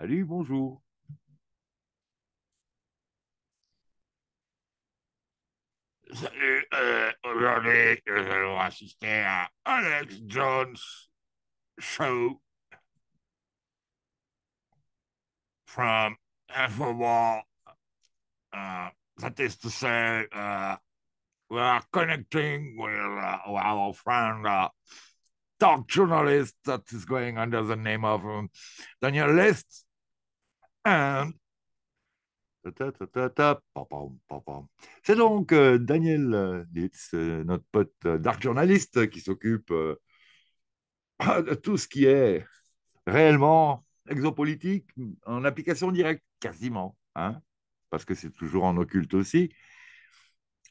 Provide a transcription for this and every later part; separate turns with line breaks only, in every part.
Salut, bonjour.
Salut, euh, aujourd'hui, nous allons assister à Alex Jones Show from Infowar. Uh, that is to say, uh, we are connecting with uh, our friend, uh, talk journalist that is going under the name of um, Daniel List.
C'est donc euh, Daniel Litz, euh, notre pote euh, dark journaliste qui s'occupe de tout ce qui est réellement exopolitique en application directe, quasiment, hein, parce que c'est toujours en occulte aussi.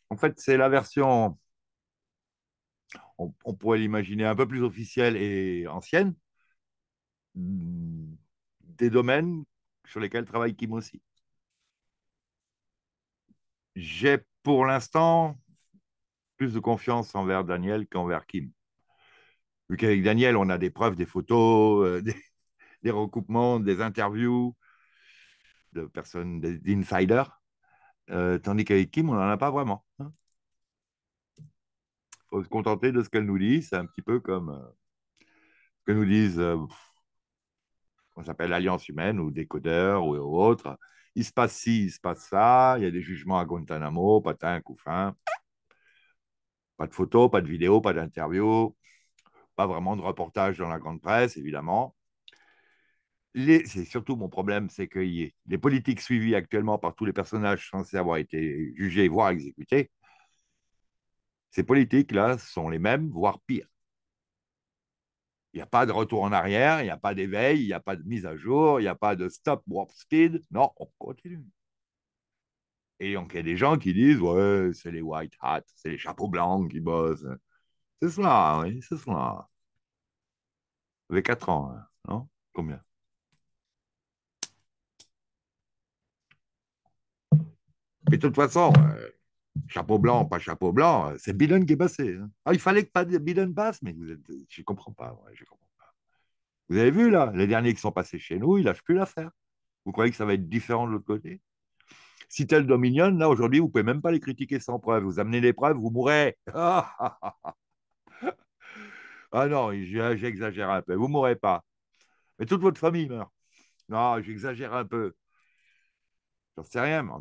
En fait, c'est la version, on, on pourrait l'imaginer un peu plus officielle et ancienne, mm, des domaines sur lesquels travaille Kim aussi. J'ai pour l'instant plus de confiance envers Daniel qu'envers Kim. Vu qu'avec Daniel, on a des preuves, des photos, euh, des, recoupements, des interviews de personnes, d'insiders, euh, tandis qu'avec Kim, on n'en a pas vraiment. Il faut se contenter de ce qu'elle nous dit. C'est un petit peu comme euh, ce que nous disent, euh, on s'appelle l'Alliance humaine ou décodeurs ou autres. Il se passe ci, il se passe ça, il y a des jugements à Guantanamo, patin, couffin. Pas de photos, pas de vidéos, pas d'interviews, pas vraiment de reportages dans la grande presse, évidemment. C'est surtout mon problème, c'est que les politiques suivies actuellement par tous les personnages censés avoir été jugés, voire exécutés, ces politiques-là sont les mêmes, voire pires. Il n'y a pas de retour en arrière, il n'y a pas d'éveil, il n'y a pas de mise à jour, il n'y a pas de stop warp speed. Non, on continue. Et donc, il y a des gens qui disent Ouais, c'est les white hats, c'est les chapeaux blancs qui bossent. C'est cela, oui, c'est cela. Avez 4 ans, hein, non? Combien? Mais de toute façon, euh, chapeau blanc, pas chapeau blanc, euh, c'est Biden qui est passé. hein. Ah, il fallait que Biden passe, mais je ne comprends pas. Vous avez vu, là, les derniers qui sont passés chez nous, ils lâchent plus l'affaire. Vous croyez que ça va être différent de l'autre côté? Si tel Dominion, là, aujourd'hui, vous ne pouvez même pas les critiquer sans preuve. Vous amenez des preuves, vous mourrez. Ah, ah, non, j'exagère un peu. Vous ne mourrez pas. Mais toute votre famille meurt. Non, j'exagère un peu. J'en sais rien, mais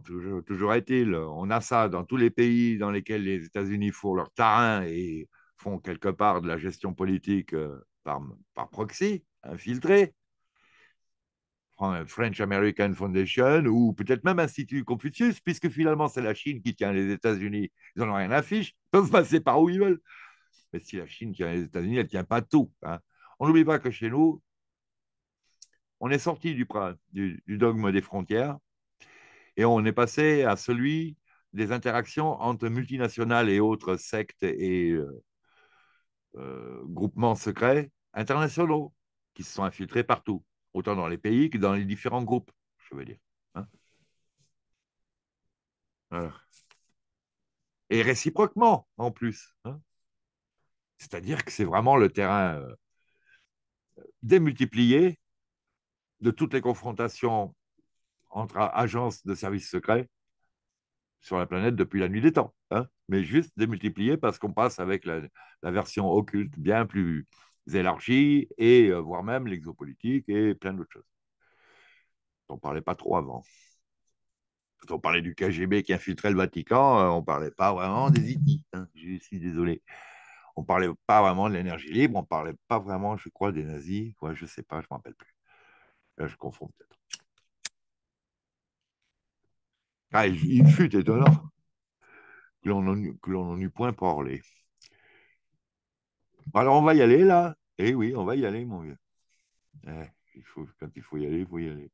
toujours, est-il, on a ça dans tous les pays dans lesquels les États-Unis font leur tarin et font quelque part de la gestion politique euh, par, par proxy, infiltré. French American Foundation ou peut-être même Institut Confucius, puisque finalement c'est la Chine qui tient les États-Unis. Ils n'en ont rien à fiche, ils peuvent passer par où ils veulent. Mais si la Chine tient les États-Unis, elle ne tient pas tout. hein. On n'oublie pas que chez nous, on est sorti du dogme des frontières et on est passé à celui des interactions entre multinationales et autres sectes et euh, euh, groupements secrets internationaux qui se sont infiltrés partout, autant dans les pays que dans les différents groupes, je veux dire. hein. Et réciproquement, en plus. hein. C'est-à-dire que c'est vraiment le terrain euh, démultiplié de toutes les confrontations entre agences de services secrets sur la planète depuis la nuit des temps. hein. Mais juste démultiplié parce qu'on passe avec la, version occulte bien plus élargie et euh, voire même l'exopolitique et plein d'autres choses. On parlait pas trop avant. Quand on parlait du KGB qui infiltrait le Vatican, euh, on parlait pas vraiment des IT. hein. Je suis désolé. On parlait pas vraiment de l'énergie libre, on parlait pas vraiment, je crois, des nazis. Ouais, je sais pas, je me rappelle plus. Là, je confonds peut-être. Ah, il, fut étonnant que l'on n'en eût- point parlé. Alors, on va y aller, là. Eh oui, on va y aller, mon vieux. Eh, il faut, quand il faut y aller, il faut y aller.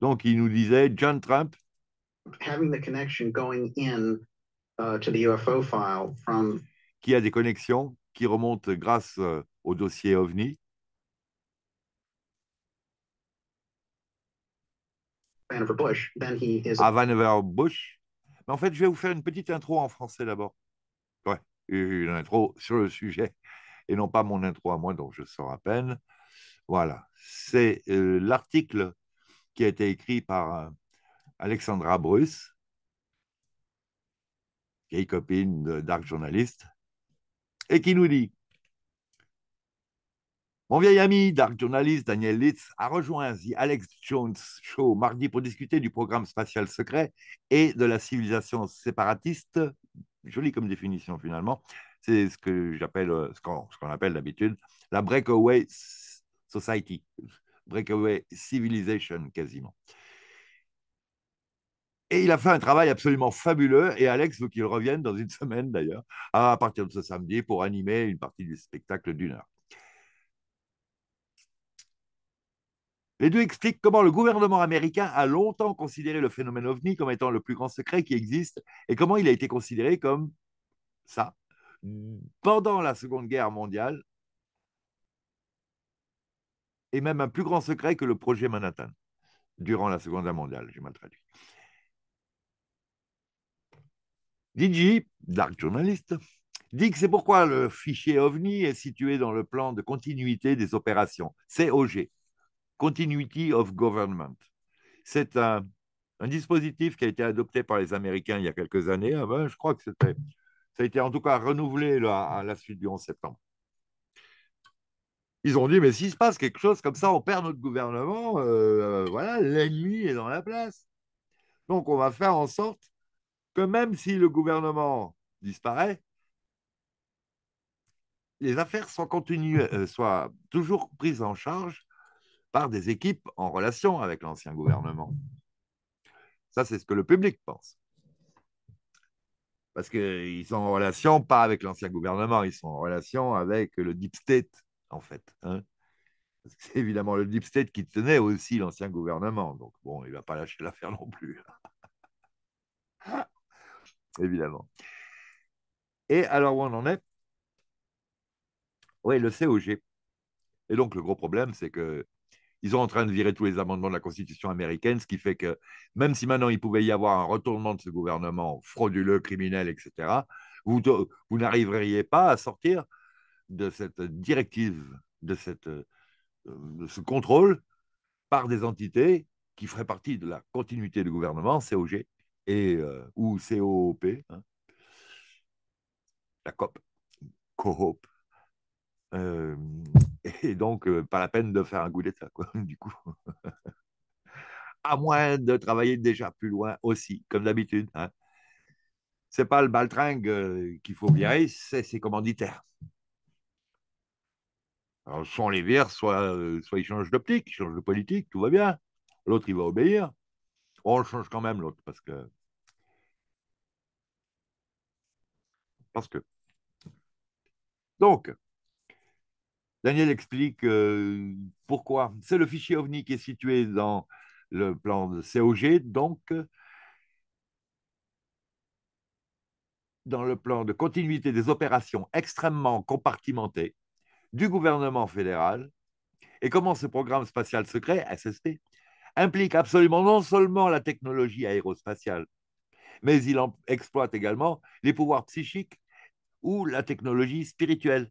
Donc, il nous disait, John Trump,
having the connection going in uh, to the UFO file from
qui a des connexions qui remontent grâce euh, au dossier OVNI,
Vannevar Bush, then he is
à Vannevar Bush. Mais en fait, je vais vous faire une petite intro en français d'abord. Ouais, une intro sur le sujet, et non pas mon intro à moi, dont je sors à peine. Voilà, c'est euh, l'article qui a été écrit par euh, Alexandra Bruce, vieille copine de Dark Journalist, et qui nous dit Mon vieil ami, Dark Journalist Daniel Litz, a rejoint The Alex Jones Show mardi pour discuter du programme spatial secret et de la civilisation séparatiste. Joli comme définition finalement. C'est ce que j'appelle, euh, ce qu'on appelle d'habitude, la breakaway society, breakaway civilization quasiment. Et il a fait un travail absolument fabuleux. Et Alex veut qu'il revienne dans une semaine d'ailleurs, à partir de ce samedi, pour animer une partie du spectacle d'une heure. Les deux expliquent comment le gouvernement américain a longtemps considéré le phénomène ovni comme étant le plus grand secret qui existe et comment il a été considéré comme ça pendant la Seconde Guerre mondiale et même un plus grand secret que le projet Manhattan durant la Seconde Guerre mondiale. J'ai mal traduit. DJ, Dark Journalist, dit que c'est pourquoi le fichier OVNI est situé dans le plan de continuité des opérations, COG, Continuity of Government. C'est un, dispositif qui a été adopté par les Américains il y a quelques années. Ah ben, je crois que ça a été en tout cas renouvelé à la suite du 11 septembre. Ils ont dit, mais s'il se passe quelque chose comme ça, on perd notre gouvernement, euh, voilà, l'ennemi est dans la place. Donc, on va faire en sorte que même si le gouvernement disparaît, les affaires soient, euh, soient toujours prises en charge par des équipes en relation avec l'ancien gouvernement. Ça, c'est ce que le public pense. Parce qu'ils sont en relation pas avec l'ancien gouvernement, ils sont en relation avec le deep state, en fait. Hein. c'est évidemment le deep state qui tenait aussi l'ancien gouvernement. Donc, bon, il ne va pas lâcher l'affaire non plus. évidemment. Et alors, où on en est? Oui, le COG. Et donc, le gros problème, c'est que ils sont en train de virer tous les amendements de la Constitution américaine, ce qui fait que même si maintenant il pouvait y avoir un retournement de ce gouvernement frauduleux, criminel, etc., vous, n'arriveriez pas à sortir de cette directive, de, cette, de ce contrôle par des entités qui feraient partie de la continuité du gouvernement, COG, et, euh, ou COOP, hein. la COP, COOP. Euh, et donc, euh, pas la peine de faire un coup d'État, quoi, du coup. à moins de travailler déjà plus loin aussi, comme d'habitude. Hein. C'est pas le baltringue qu'il faut virer, c'est ses commanditaires. Alors, soit on les vire, soit, soit ils changent d'optique, ils changent de politique, tout va bien. L'autre, il va obéir. On le change quand même, l'autre, parce que. Parce que. Donc, Daniel explique euh, pourquoi. C'est le fichier OVNI qui est situé dans le plan de COG, donc dans le plan de continuité des opérations extrêmement compartimentées du gouvernement fédéral et comment ce programme spatial secret, SST, implique absolument non seulement la technologie aérospatiale, mais il exploite également les pouvoirs psychiques ou la technologie spirituelle.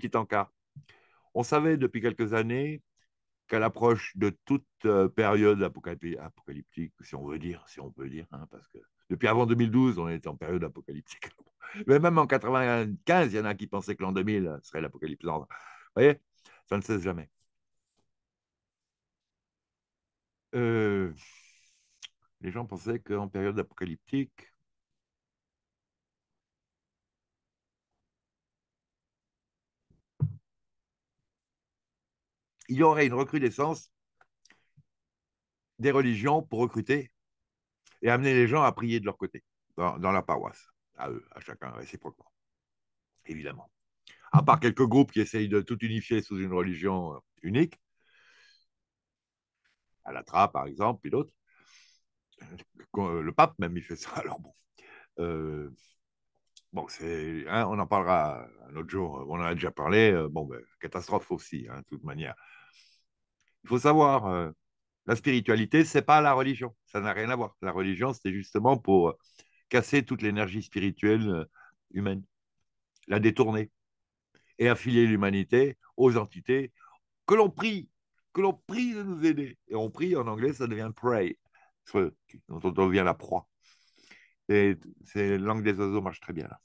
Petit encart. On savait depuis quelques années qu'à l'approche de toute euh, période apocalyptique, si on veut dire, si on peut dire, hein, parce que depuis avant 2012, on est en période apocalyptique. Mais même en 95, il y en a qui pensaient que l'an 2000 serait l'apocalypse. Vous voyez, ça ne cesse jamais. Euh, les gens pensaient qu'en période apocalyptique, il y aurait une recrudescence des religions pour recruter et amener les gens à prier de leur côté, dans, dans la paroisse, à eux, à chacun, réciproquement, évidemment. À part quelques groupes qui essayent de tout unifier sous une religion euh, unique, à la par exemple, puis d'autres. Euh, le pape même, il fait ça. Alors bon, euh, bon c'est, hein, on en parlera un autre jour. On en a déjà parlé. bon, ben, catastrophe aussi, hein, de toute manière. Il faut savoir La spiritualité, c'est pas la religion. Ça n'a rien à voir. La religion, c'était justement pour casser toute l'énergie spirituelle euh, humaine, la détourner et affiler l'humanité aux entités que l'on prie, que l'on prie de nous aider. Et on prie en anglais, ça devient pray, on devient la proie. Et c'est langue des oiseaux marche très bien là.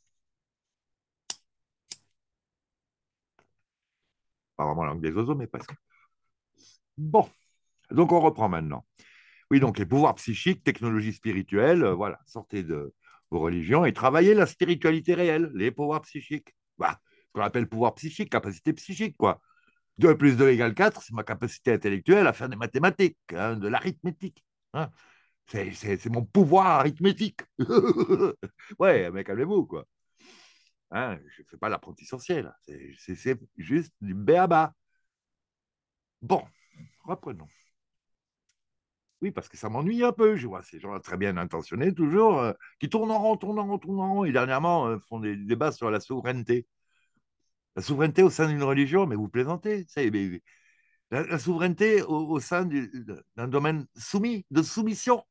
Pas vraiment langue des oiseaux, mais presque. Bon, donc on reprend maintenant. Oui, donc les pouvoirs psychiques, technologie spirituelle, euh, voilà, sortez de vos religions et travaillez la spiritualité réelle, les pouvoirs psychiques. Bah, ce qu'on appelle pouvoir psychique, capacité psychique, quoi. 2 plus 2 égale 4, c'est ma capacité intellectuelle à faire des mathématiques, hein, de l'arithmétique. Hein. C'est mon pouvoir arithmétique. ouais, mais calmez-vous, quoi. Hein, je ne fais pas l'apprenti sorcier, là. C'est juste du béaba. Bon, reprenons. Oui, parce que ça m'ennuie un peu. Je vois ces gens très bien intentionnés, toujours, euh, qui tournent en rond, tournent en rond, tournent en rond, et dernièrement euh, font des débats sur la souveraineté. La souveraineté au sein d'une religion, mais vous plaisantez. Ça, la, la, souveraineté au, sein d'un domaine soumis, de soumission.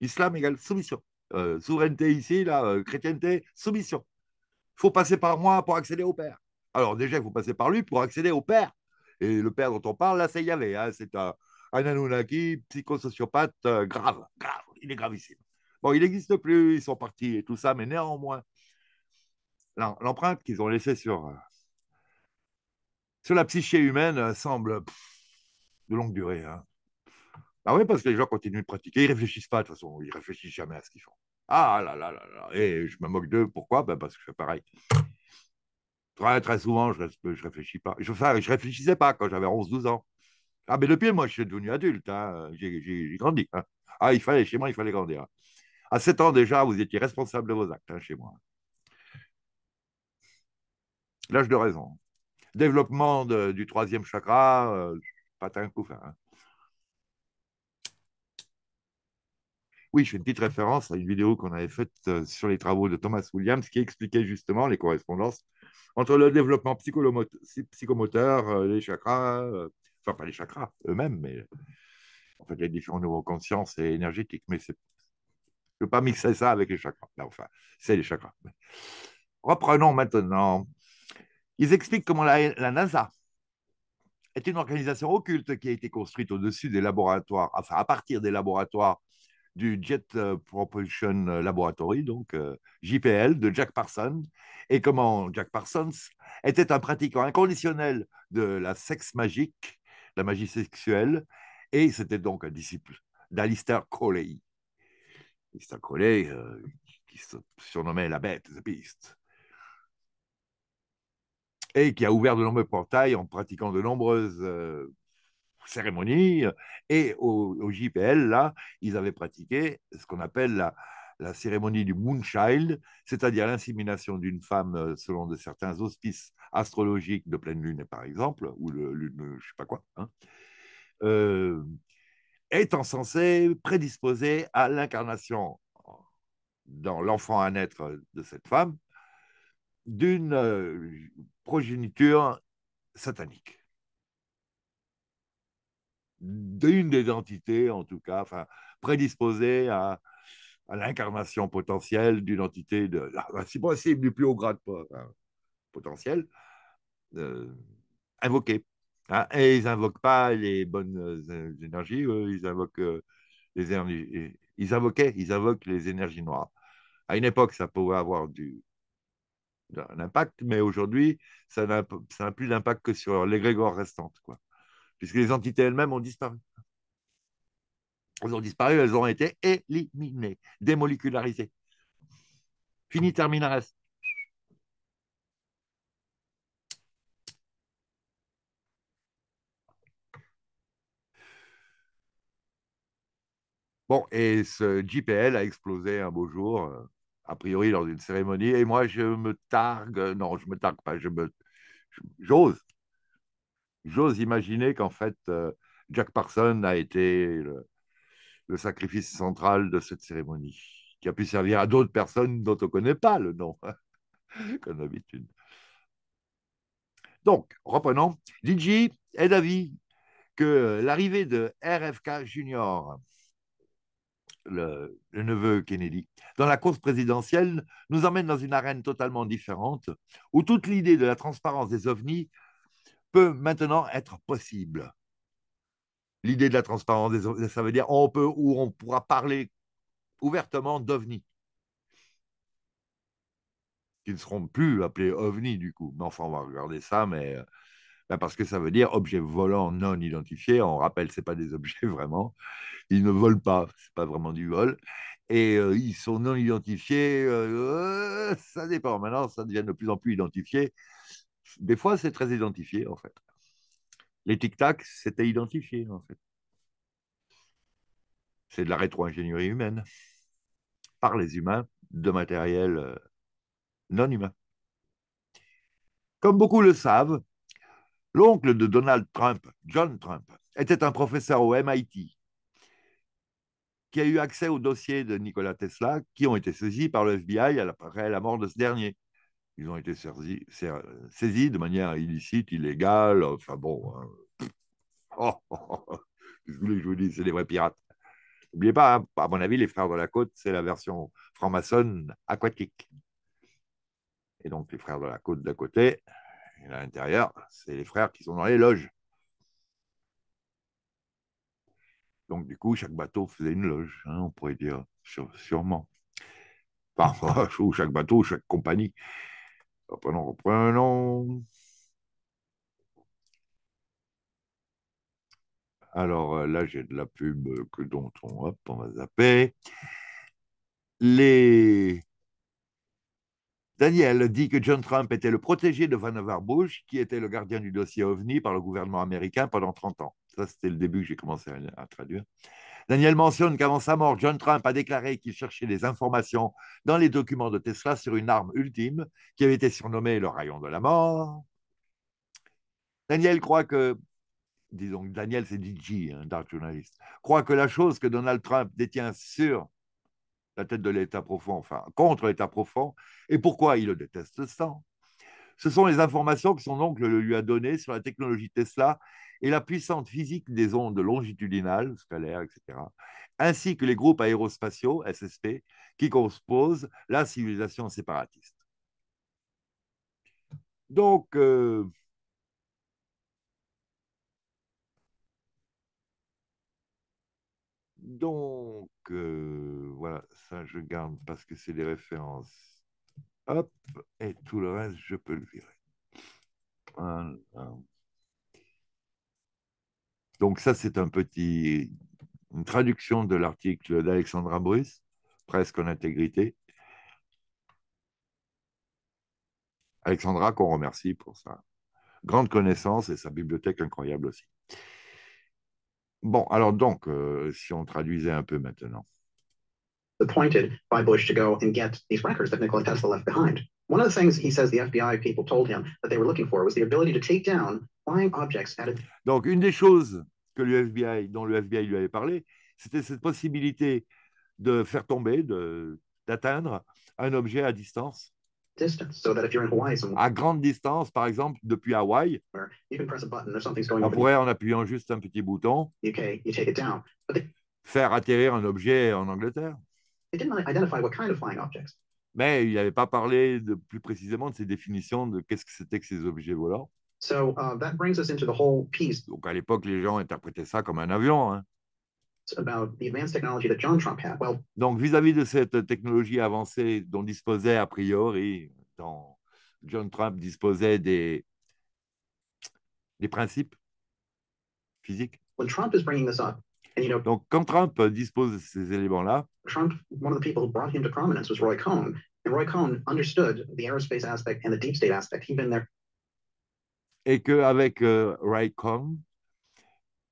Islam égale soumission. Euh, souveraineté ici, là, chrétienté, soumission. Il faut passer par moi pour accéder au Père. Alors déjà, il faut passer par lui pour accéder au Père. Et le Père dont on parle, là, c'est Yahvé. Hein, c'est un, un Anunnaki psychosociopathe euh, grave, grave, il est gravissime. Bon, il n'existe plus, ils sont partis et tout ça, mais néanmoins, l'empreinte qu'ils ont laissée sur, euh, sur la psyché humaine euh, semble de longue durée. Hein. Ah oui, parce que les gens continuent de pratiquer, ils ne réfléchissent pas, de toute façon, ils ne réfléchissent jamais à ce qu'ils font. Ah là là là là, et je me moque d'eux, pourquoi? Ben Parce que je fais pareil. Très, très souvent, je ne réfléchis pas. Je ne je réfléchissais pas quand j'avais 11-12 ans. Ah, mais depuis, moi, je suis devenu adulte. Hein. J'ai grandi. Hein. Ah, il fallait, chez moi, il fallait grandir. À 7 ans déjà, vous étiez responsable de vos actes hein, chez moi. L'âge de raison. Développement du troisième chakra, euh, patin couffin. Hein. Oui, je fais une petite référence à une vidéo qu'on avait faite euh, sur les travaux de Thomas Williams qui expliquait justement les correspondances entre le développement psychomoteur, euh, les chakras, enfin pas les chakras eux-mêmes, mais en fait les différents niveaux de conscience et énergétiques. Mais je ne peux pas mixer ça avec les chakras. enfin, c'est les chakras. Reprenons maintenant. Ils expliquent comment la NASA est une organisation occulte qui a été construite au-dessus des laboratoires, enfin à partir des laboratoires du Jet euh, Propulsion Laboratory, donc euh, JPL, de Jack Parsons, et comment Jack Parsons était un pratiquant inconditionnel de la sexe magique la magie sexuelle, et c'était donc un disciple d'Alistair Crowley. Alistair Crowley, euh, qui se surnommait la bête, The Beast, et qui a ouvert de nombreux portails en pratiquant de nombreuses euh, cérémonies. Et au, JPL, là, ils avaient pratiqué ce qu'on appelle la, cérémonie du Moonchild, c'est-à-dire l'insémination d'une femme euh, selon de certains auspices astrologiques de pleine lune, par exemple, ou le lune, je ne sais pas quoi, hein, euh, étant censé prédisposer à l'incarnation dans l'enfant à naître de cette femme d'une euh, progéniture satanique d'une des entités, en tout cas, enfin, prédisposée à, à l'incarnation potentielle d'une entité, de, ah, si possible, du plus haut grade potentiel, euh, invoquée. Hein. Et ils n'invoquent pas les bonnes euh, énergies, ils invoquent euh, les énergies. Ils invoquaient, ils invoquent les énergies noires. À une époque, ça pouvait avoir du, un impact, mais aujourd'hui, ça n'a plus d'impact que sur l'égrégore restante, quoi. Puisque les entités elles-mêmes ont disparu. Elles ont disparu, elles ont été éliminées, démolécularisées. Fini terminares. Bon, et ce JPL a explosé un beau jour, euh, a priori lors d'une cérémonie, et moi je me targue, non, je me targue pas, je me, j'ose, j'ose imaginer qu'en fait euh, Jack Parson a été le, sacrifice central de cette cérémonie, qui a pu servir à d'autres personnes dont on ne connaît pas le nom, comme d'habitude. Donc, reprenons. Ligi est d'avis que l'arrivée de RFK Jr., le, le, neveu Kennedy, dans la course présidentielle, nous emmène dans une arène totalement différente, où toute l'idée de la transparence des ovnis peut maintenant être possible. L'idée de la transparence ça veut dire on peut ou on pourra parler ouvertement d'ovnis qui ne seront plus appelés ovnis du coup. Mais enfin, on va regarder ça, mais ben parce que ça veut dire objet volant non identifié. On rappelle, c'est pas des objets vraiment. Ils ne volent pas, c'est pas vraiment du vol. Et euh, ils sont non identifiés. Euh, ça dépend. Maintenant, ça devient de plus en plus identifié. Des fois, c'est très identifié en fait. Les tic-tac, c'était identifié en fait. C'est de la rétro-ingénierie humaine par les humains de matériel non humain. Comme beaucoup le savent, l'oncle de Donald Trump, John Trump, était un professeur au MIT qui a eu accès aux dossiers de Nikola Tesla qui ont été saisis par le FBI après la mort de ce dernier. Ils ont été saisis, de manière illicite, illégale, enfin bon. Hein. Oh, oh, oh, je vous dis, c'est des vrais pirates. N'oubliez pas, hein, à mon avis, les frères de la côte, c'est la version franc-maçonne aquatique. Et donc, les frères de la côte d'à côté, et à l'intérieur, c'est les frères qui sont dans les loges. Donc, du coup, chaque bateau faisait une loge, hein, on pourrait dire, sûrement. Ou chaque bateau, chaque compagnie. Reprenons, reprenons. Alors euh, là, j'ai de la pub que dont on, hop, on va zapper. Les Daniel dit que John Trump était le protégé de Vannevar Bush, qui était le gardien du dossier OVNI par le gouvernement américain pendant 30 ans. Ça, c'était le début que j'ai commencé à, traduire. Daniel mentionne qu'avant sa mort, John Trump a déclaré qu'il cherchait des informations dans les documents de Tesla sur une arme ultime qui avait été surnommée le rayon de la mort. Daniel croit que, disons, Daniel c'est DJ, un dark journaliste, croit que la chose que Donald Trump détient sur la tête de l'État profond, enfin contre l'État profond, et pourquoi il le déteste tant. Ce sont les informations que son oncle lui a données sur la technologie Tesla et la puissante physique des ondes longitudinales, scalaires, etc., ainsi que les groupes aérospatiaux, SSP, qui composent la civilisation séparatiste. Donc, euh, euh, voilà, ça je garde parce que c'est des références. Hop, et tout le reste, je peux le virer. Donc ça, c'est un petit, une traduction de l'article d'Alexandra Bruce, presque en intégrité. Alexandra, qu'on remercie pour sa grande connaissance et sa bibliothèque incroyable aussi. Bon, alors donc, euh, si on traduisait un peu maintenant.
Appointed by Bush to go and get these records that Nikola Tesla left behind. One of the things he says the FBI people told him that they were looking for was the ability to take down flying objects at a...
Donc, une des choses que le FBI, dont le FBI lui avait parlé, c'était cette possibilité de faire tomber, d'atteindre un objet à distance à grande distance, par exemple, depuis Hawaï, on pourrait, en appuyant juste un petit bouton, faire atterrir un objet en Angleterre. Mais il n'avait pas parlé de, plus précisément de ces définitions de qu'est-ce que c'était que ces objets volants.
Uh,
Donc à l'époque, les gens interprétaient ça comme un avion. Hein. Donc, vis-à-vis de cette technologie avancée dont disposait a priori, dont John Trump disposait des, des principes physiques. Donc, quand Trump dispose de ces éléments-là,
Trump, one of the people who brought him to prominence was Roy Cohn. And Roy Cohn understood the aerospace aspect and the deep state aspect. He'd been there.
Et qu'avec euh, Roy Cohn,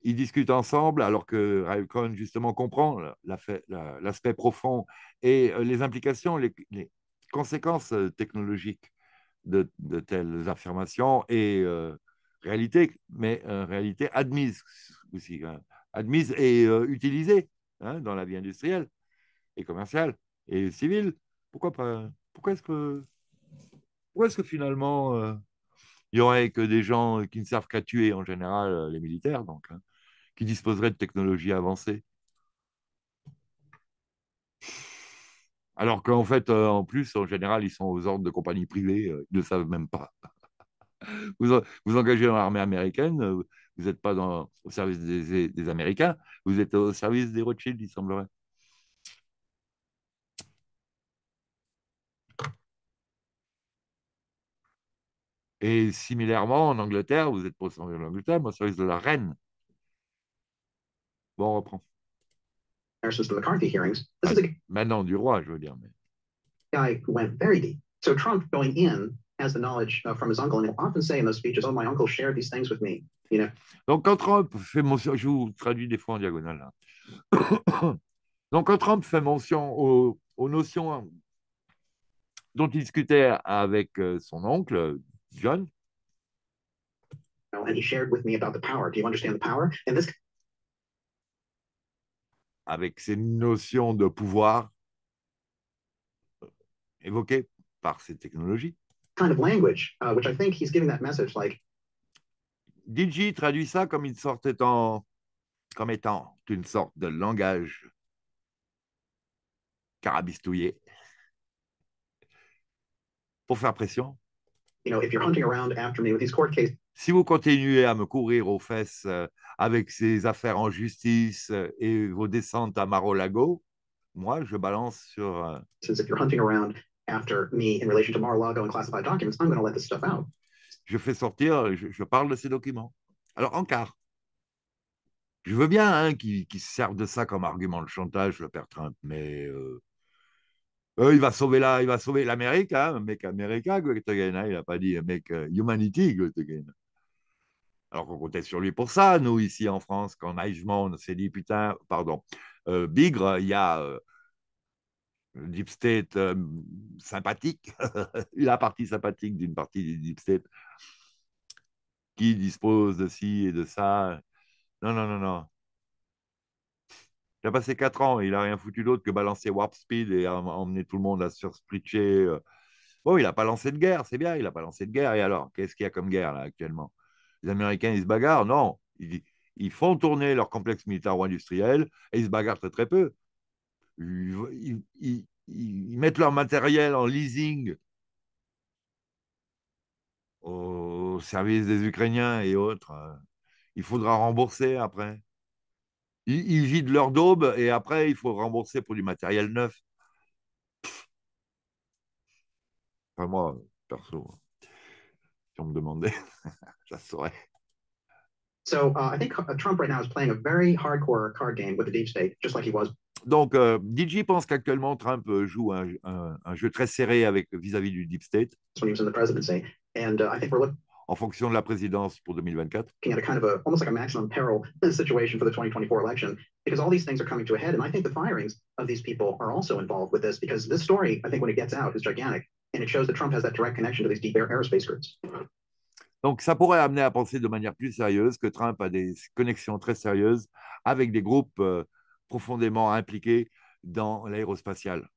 ils discutent ensemble, alors que Rail Cohn, justement, comprend l'aspect profond et euh, les implications, les, conséquences euh, technologiques de, telles affirmations et euh, réalité, mais réalité admise aussi, hein, admise et utilisée hein, dans la vie industrielle et commerciale et civile. Pourquoi pas Pourquoi est-ce que, pourquoi est-ce que finalement il y aurait que des gens qui ne servent qu'à tuer en général les militaires donc hein qui disposeraient de technologies avancées? Alors qu'en fait, euh, en plus, en général, ils sont aux ordres de compagnies privées, euh, ils ne savent même pas. vous, vous engagez dans l'armée américaine, euh, vous n'êtes pas dans, au service des, des, Américains, vous êtes au service des Rothschild, il semblerait. Et similairement, en Angleterre, vous êtes pas au service de l'Angleterre, mais au service de la reine. Bon, on reprend. Maintenant, du roi, je veux dire. Mais...
guy who went very deep. So Trump going in has the knowledge from his uncle, and he'll often say in those speeches, "Oh, my uncle shared these things with me." You know,
Donc, quand Trump fait mention, je vous traduis des fois en diagonale. là. Donc, quand Trump fait mention aux, aux notions dont il discutait avec euh, son oncle, John,
know, and he shared with me about the power. Do you understand the power? And this
avec ces notions de pouvoir euh, évoquées par ces technologies.
Kind of language, uh, which I think he's giving that message, like,
DJ traduit ça comme une sorte étant, comme étant une sorte de langage carabistouillé pour faire pression.
you know, if you're hunting around after me with these court cases,
Si vous continuez à me courir aux fesses euh, avec ces affaires en justice euh, et vos descentes à Mar-a-Lago, moi, je balance sur. euh,
since if you're hunting around after me in relation to Mar-a-Lago and classified documents, I'm going to let this stuff out.
je fais sortir, je, parle de ces documents. Alors, en quart. Je veux bien hein, qu'ils se servent de ça comme argument de chantage, le père Trump, mais euh, euh, il va sauver la, il va sauver l'Amérique, hein, make America hein, il n'a pas dit make euh, humanity. Alors qu'on comptait sur lui pour ça, nous, ici en France, quand naïvement on s'est dit, putain, pardon, Bigre, il y a Deep State euh, sympathique, la partie sympathique d'une partie du Deep State qui dispose de ci et de ça. Non, non, non, non. Il a passé quatre ans, il n'a rien foutu d'autre que balancer Warp Speed et em- emmener tout le monde à surspreacher. euh. Bon, il n'a pas lancé de guerre, c'est bien, il n'a pas lancé de guerre. Et alors, qu'est-ce qu'il y a comme guerre là actuellement? Les Américains, ils se bagarrent? Non, ils, ils font tourner leur complexe militaro-industriel et ils se bagarrent très très peu. Ils, mettent leur matériel en leasing au service des Ukrainiens et autres. euh. Il faudra rembourser après. Ils, vident leur daube et après, il faut rembourser pour du matériel neuf. Enfin, moi, perso, si on me demandait, ça saurait.
So uh, I think uh, Trump right now is playing a very hardcore card game with the deep state, just like he was
Donc, euh, DJ pense qu'actuellement, Trump euh, joue un, un- un jeu très serré avec vis-à-vis du Deep State en fonction de la présidence pour 2024.
at a kind of a almost like a maximum peril situation for the 2024 election because all these things are coming to a head. And I think the firings of these people are also involved with this because this story, I think, when it gets out, is gigantic. And it shows that Trump has that direct connection to these deep air aerospace groups.
Donc, ça pourrait amener à penser de manière plus sérieuse que Trump a des connexions très sérieuses avec des groupes euh, profondément impliqués dans l'aérospatial.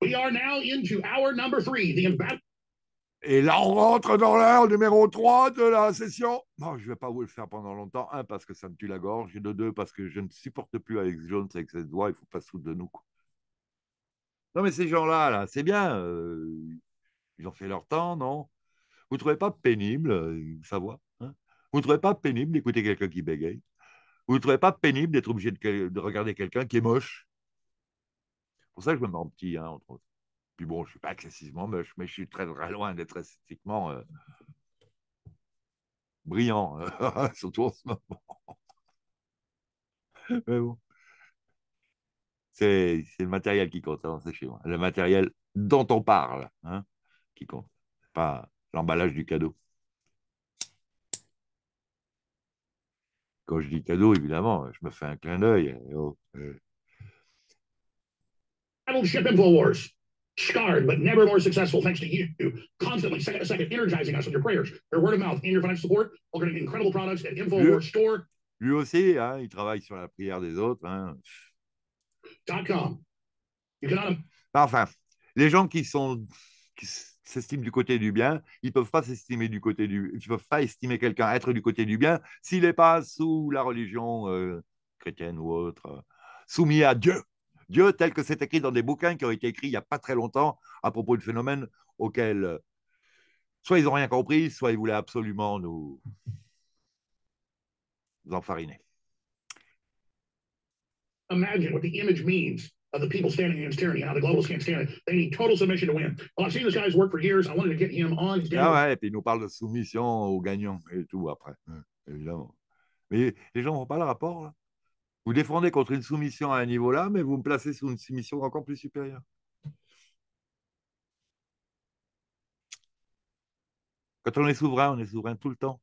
We are now into hour number three, the embattled
Et là, on rentre dans l'heure numéro 3 de la session. Je ne vais pas vous le faire pendant longtemps. Un, parce que ça me tue la gorge. Et de deux, parce que je ne supporte plus Alex Jones avec cette voix. Il ne faut pas se foutre de nous. quoi. Non, mais ces gens-là, là, c'est bien. euh, ils ont fait leur temps, non? Vous ne trouvez pas pénible euh, sa voix hein? Vous ne trouvez pas pénible d'écouter quelqu'un qui bégaye? Vous ne trouvez pas pénible d'être obligé de, regarder quelqu'un qui est moche? C'est pour ça que je me mets en petit, hein, entre autres. Puis bon, je ne suis pas excessivement moche, mais je suis très, très loin d'être esthétiquement euh, brillant, euh, surtout en ce moment. Mais bon. C'est c'est le matériel qui compte, hein, c'est chez moi. Le matériel dont on parle hein, qui compte, pas l'emballage du cadeau. Quand je dis cadeau, évidemment, je me fais un clin d'œil. Oh, euh,
InfoWars. Scarred, but never more successful thanks to you, constantly second to second energizing us with your prayers, your word of mouth, and your financial support. We're incredible products at InfoWars Store.
lui aussi, hein, il travaille sur la prière des autres. hein.
com. You cannot
Enfin, les gens qui sont qui, s'estiment du côté du bien, ils ne peuvent pas s'estimer du côté du, ils peuvent pas estimer quelqu'un être du côté du bien s'il n'est pas sous la religion euh, chrétienne ou autre, euh, soumis à Dieu. Dieu tel que c'est écrit dans des bouquins qui ont été écrits il n'y a pas très longtemps à propos de phénomènes auxquels euh, soit ils n'ont rien compris, soit ils voulaient absolument nous, nous enfariner.
Imagine what the image means of the people standing against tyranny how the globalists can't stand it. They need total submission to win. Well, I've seen this guy's work for years. I wanted to get him on.
Ah ouais, et puis il nous parle de soumission aux gagnants et tout après, évidemment. Mais les gens n'ont pas le rapport. Là. Vous défendez contre une soumission à un niveau là, mais vous me placez sous une soumission encore plus supérieure. Quand on est souverain, on est souverain tout le temps.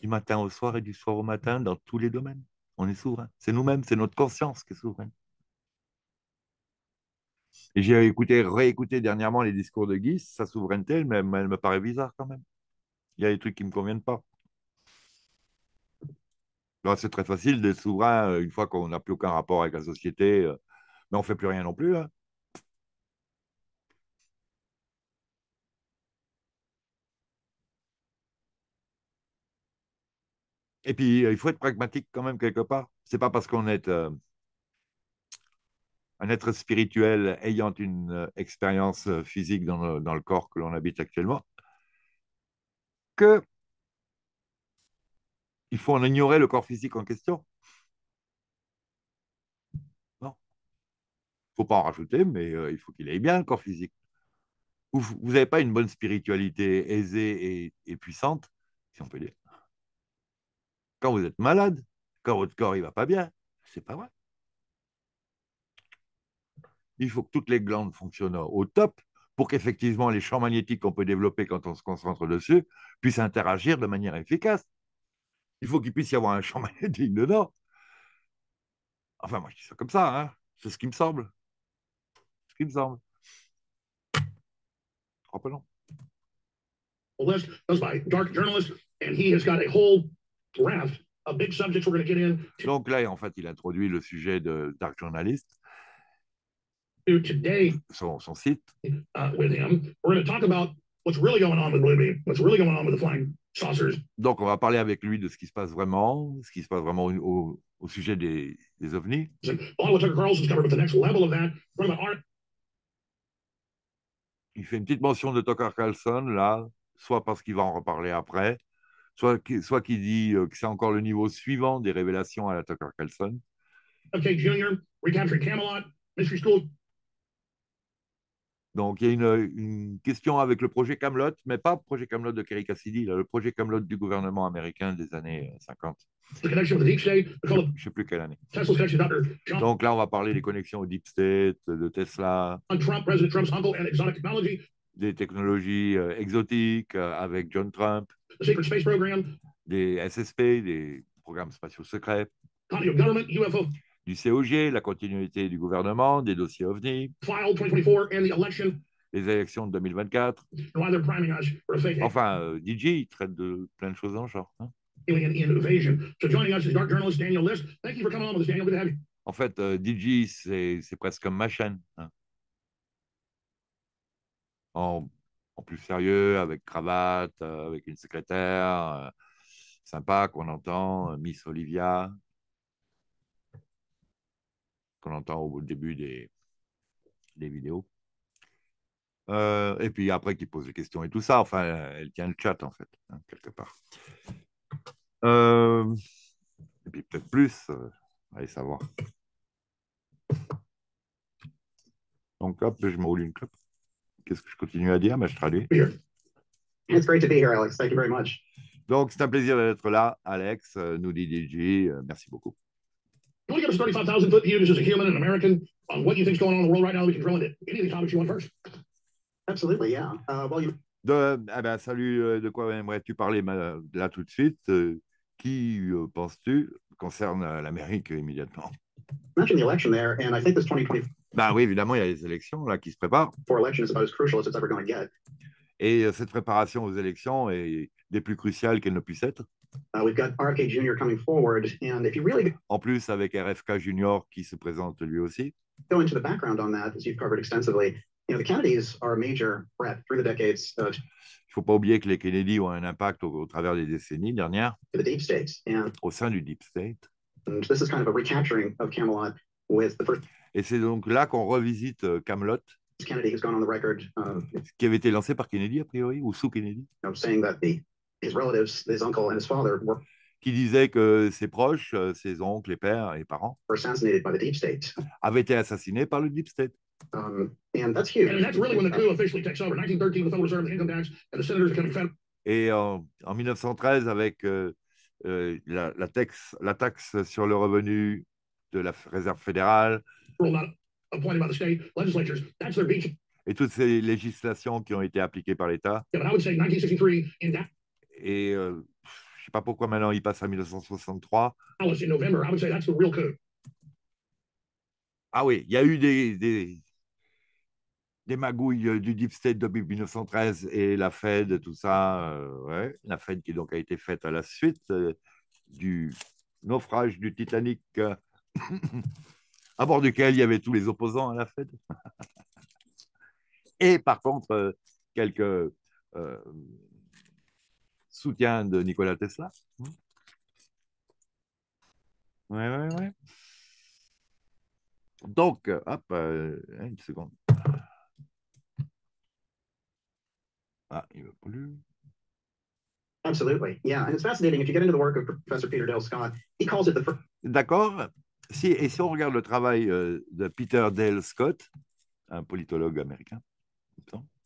Du matin au soir et du soir au matin, dans tous les domaines. On est souverain. C'est nous-mêmes, c'est notre conscience qui est souveraine. J'ai écouté, réécouté dernièrement les discours de Guy, sa souveraineté, elle, elle me paraît bizarre quand même. Il y a des trucs qui ne me conviennent pas. C'est très facile d'être souverain euh, une fois qu'on n'a plus aucun rapport avec la société, euh, mais on ne fait plus rien non plus. hein. Et puis, euh, il faut être pragmatique quand même quelque part. C'est pas parce qu'on est un être spirituel ayant une euh, expérience euh, physique dans le, corps que l'on habite actuellement que il faut en ignorer le corps physique en question. Non. Il ne faut pas en rajouter, mais euh, il faut qu'il ait bien le corps physique. Vous n'avez pas une bonne spiritualité aisée et, et puissante, si on peut dire. Quand vous êtes malade, quand votre corps ne va pas bien, c'est pas vrai. Il faut que toutes les glandes fonctionnent au top pour qu'effectivement les champs magnétiques qu'on peut développer quand on se concentre dessus puissent interagir de manière efficace. Il faut qu'il puisse y avoir un champ magnétique dedans. Enfin, moi, je dis ça comme ça, hein. c'est ce qui me semble. Ce qui me semble. Rappelons.
list by dark journalist, and he has got a whole raft of big subjects we're going to get in
Donc là, en fait, il introduit le sujet de Dark Journalist, son, son site.
uh, with him. We're going to talk about what's really going on with Blue Beam, what's really going on with the flying saucers,
Donc, on va parler avec lui de ce qui se passe vraiment, ce qui se passe vraiment au, sujet des, des ovnis. Il fait une petite mention de Tucker Carlson, là, soit parce qu'il va en reparler après, soit qu'il soit qu'il dit euh, que c'est encore le niveau suivant des révélations à la Tucker Carlson.
FK Jr., recapturing Camelot, Mystery School,
Donc, il y a une, une question avec le projet Camelot, mais pas le projet Camelot de Kerry Cassidy, là, le projet Camelot du gouvernement américain des années euh, 50.
the connection with the deep state, the call of
Je ne sais plus quelle année. Donc là, on va parler des connexions au Deep State, de Tesla,
Trump, President Trump's uncle, and exotic technology,
des technologies euh, exotiques euh, avec John Trump,
the secret space program,
des SSP, des programmes spatiaux secrets,
government, UFO
du COG, la continuité du gouvernement, des dossiers OVNI,
file 2024, and the election,
les élections de 2024.
and why they're priming us for a fake
Enfin, euh, DJ, il traite de plein de choses dans le genre. hein. En fait, euh, DJ, c'est c'est presque comme ma chaîne. hein. En, en plus sérieux, avec cravate, euh, avec une secrétaire euh, sympa qu'on entend, Miss Olivia, qu'on entend au début des, des vidéos. Euh, et puis après, qui pose les questions et tout ça. Enfin, elle tient le chat, en fait, hein, quelque part. Euh, et puis peut-être plus, euh, allez savoir. Donc hop, je me roule une clope. Qu'est-ce que je continue à dire Mais je traduis.
It's great to be here, Alex. Thank you very much.
Donc c'est un plaisir d'être là, Alex, nous dit DJ. merci beaucoup.
You want to give us 35,000 foot view just as a human and American on what you think's going on in the world right now? We can drill into any of these topics you want first.
Absolutely, yeah. Uh, well, you
De, ah ben, salut, euh, de quoi aimerais-tu parler là tout de suite? Euh, Qui euh, penses-tu concerne euh, l'Amérique immédiatement?
Mentioned the election there, and I think this 2024
Ben oui, évidemment, il y a les élections là qui se préparent.
election is about as crucial as it's ever going to get.
Et euh, cette préparation aux élections est des plus cruciales qu'elle ne puisse être.
Uh, we've got RFK Jr. coming forward, and if you really
En plus, avec RFK Junior qui se présente lui aussi.
go into the background on that, as you've covered extensively, You know, the Kennedys are a major threat through the decades to
Il ne faut pas oublier que les Kennedy ont un impact au, au travers des décennies dernières
the deep states. And,
au sein du Deep State.
and this is kind of a recapturing of Camelot with the first
Et c'est donc là qu'on revisite euh, Camelot,
Kennedy who's gone on the record uh,
qui avait été lancé par Kennedy, a priori, ou sous Kennedy,
know, saying that the his relatives, his uncle and his father, were,
qui disait que ses proches, euh, ses oncles, les pères et parents,
were assassinated by the deep state.
avaient été assassinés par le Deep State.
Um, and that's huge.
And that's really when the coup officially takes over. 1913, the Federal Reserve, the income tax, and the senators becoming federal
Et en, en 1913, avec euh, euh, la, la, taxe, la taxe sur le revenu de la Réserve fédérale
not appointed by the state legislatures. That's their beach.
et toutes ces législations qui ont été appliquées par l'État.
Yeah, but I would say 1963 in
Et euh, je ne sais pas pourquoi maintenant il passe à 1963.
Dallas in November, I would say that's the real coup.
Ah oui, il y a eu des, des, des magouilles euh, du Deep State depuis 1913 et la Fed, tout ça. euh, ouais. La Fed qui donc a été faite à la suite euh, du naufrage du Titanic, à bord duquel il y avait tous les opposants à la Fed. et par contre, quelques soutiens de Nikola Tesla. Ouais, ouais, ouais. Donc, euh, hop, euh, une seconde. Ah, il ne veut plus.
Absolutely. Yeah. And it's fascinating. If you get into the work of Professor Peter Dale Scott, he calls it the fir-
D'accord. Si, et si on regarde le travail euh, de Peter Dale Scott, un politologue américain,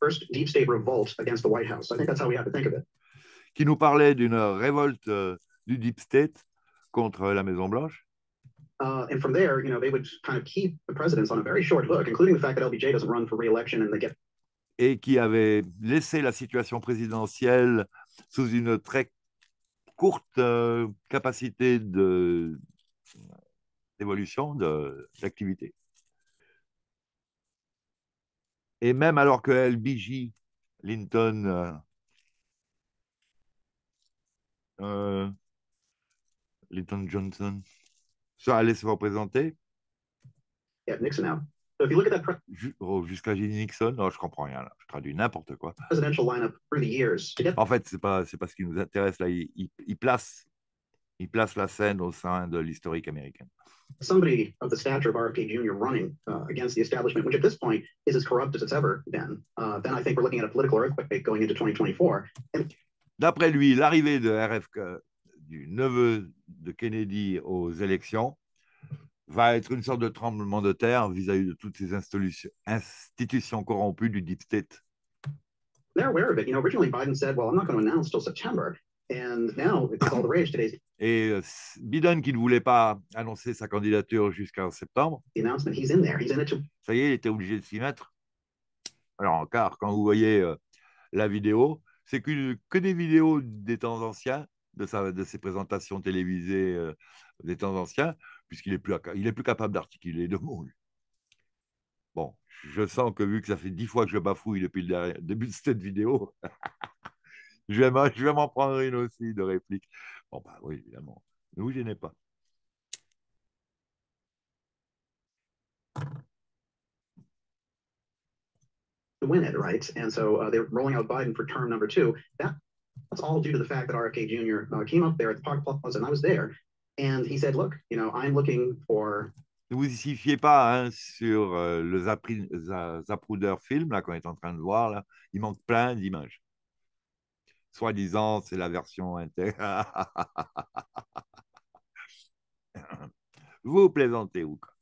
first deep state revolt against the White House. I think that's how we have to think of it.
Qui nous parlait d'une révolte euh, du Deep State contre la Maison-Blanche,
Uh, and from there, you know, they would kind of keep the presidents on a very short hook, including the fact that LBJ doesn't run for re-election and they get
et qui avait laissé la situation présidentielle sous une très courte euh, capacité de d'évolution, d'activité. Et même alors que LBJ, Linton, euh, Lyndon Johnson, ça allait se représenter,
yeah, Nixon out. So if you look at that
oh, jusqu'à Nixon, non, je comprends rien, là, je traduis n'importe quoi.
presidential lineup through the years,
En fait, c'est pas c'est pas ce qui nous intéresse là. Il, il- il place il place la scène au sein de l'historique américain.
somebody of the stature of RFK Jr. running uh, against the establishment, which at this point is as corrupt as it's ever been, uh, then I think we're looking at a political earthquake going into 2024.
D'après lui, l'arrivée de RFK, du neveu de Kennedy aux élections, va être une sorte de tremblement de terre vis-à-vis de toutes ces institutions, corrompues du deep state.
They're aware of it. You know, originally Biden said, well, I'm not going to announce till September. And now it's all the rage. Today's
Et euh, Biden, qui ne voulait pas annoncer sa candidature jusqu'en septembre,
the announcement. He's in there. He's in it to
ça y est, il était obligé de s'y mettre. Alors, car quand vous voyez euh, la vidéo, c'est que, des vidéos des temps anciens, de, sa, ses présentations télévisées euh, des temps anciens, puisqu'il est plus, plus capable d'articuler de mots. Bon, je sens que vu que ça fait dix fois que je bafouille depuis le début de cette vidéo, je vais m'en prendre une aussi de réplique. Bon, bah oui, évidemment. Ne vous gênez pas.
Win it, right? And so uh, they're rolling out Biden for term number two. That, that's all due to the fact that RFK Jr. Uh, came up there at the Park Plaza, and I was there, and he said, "Look, you know, I'm looking for
Ne vous y fiez pas hein, sur euh, le Zapri- Za- Zapruder film là qu'on est en train de voir là. Il manque plein d'images. Soi-disant, c'est la version intégrale. vous plaisantez ou quoi?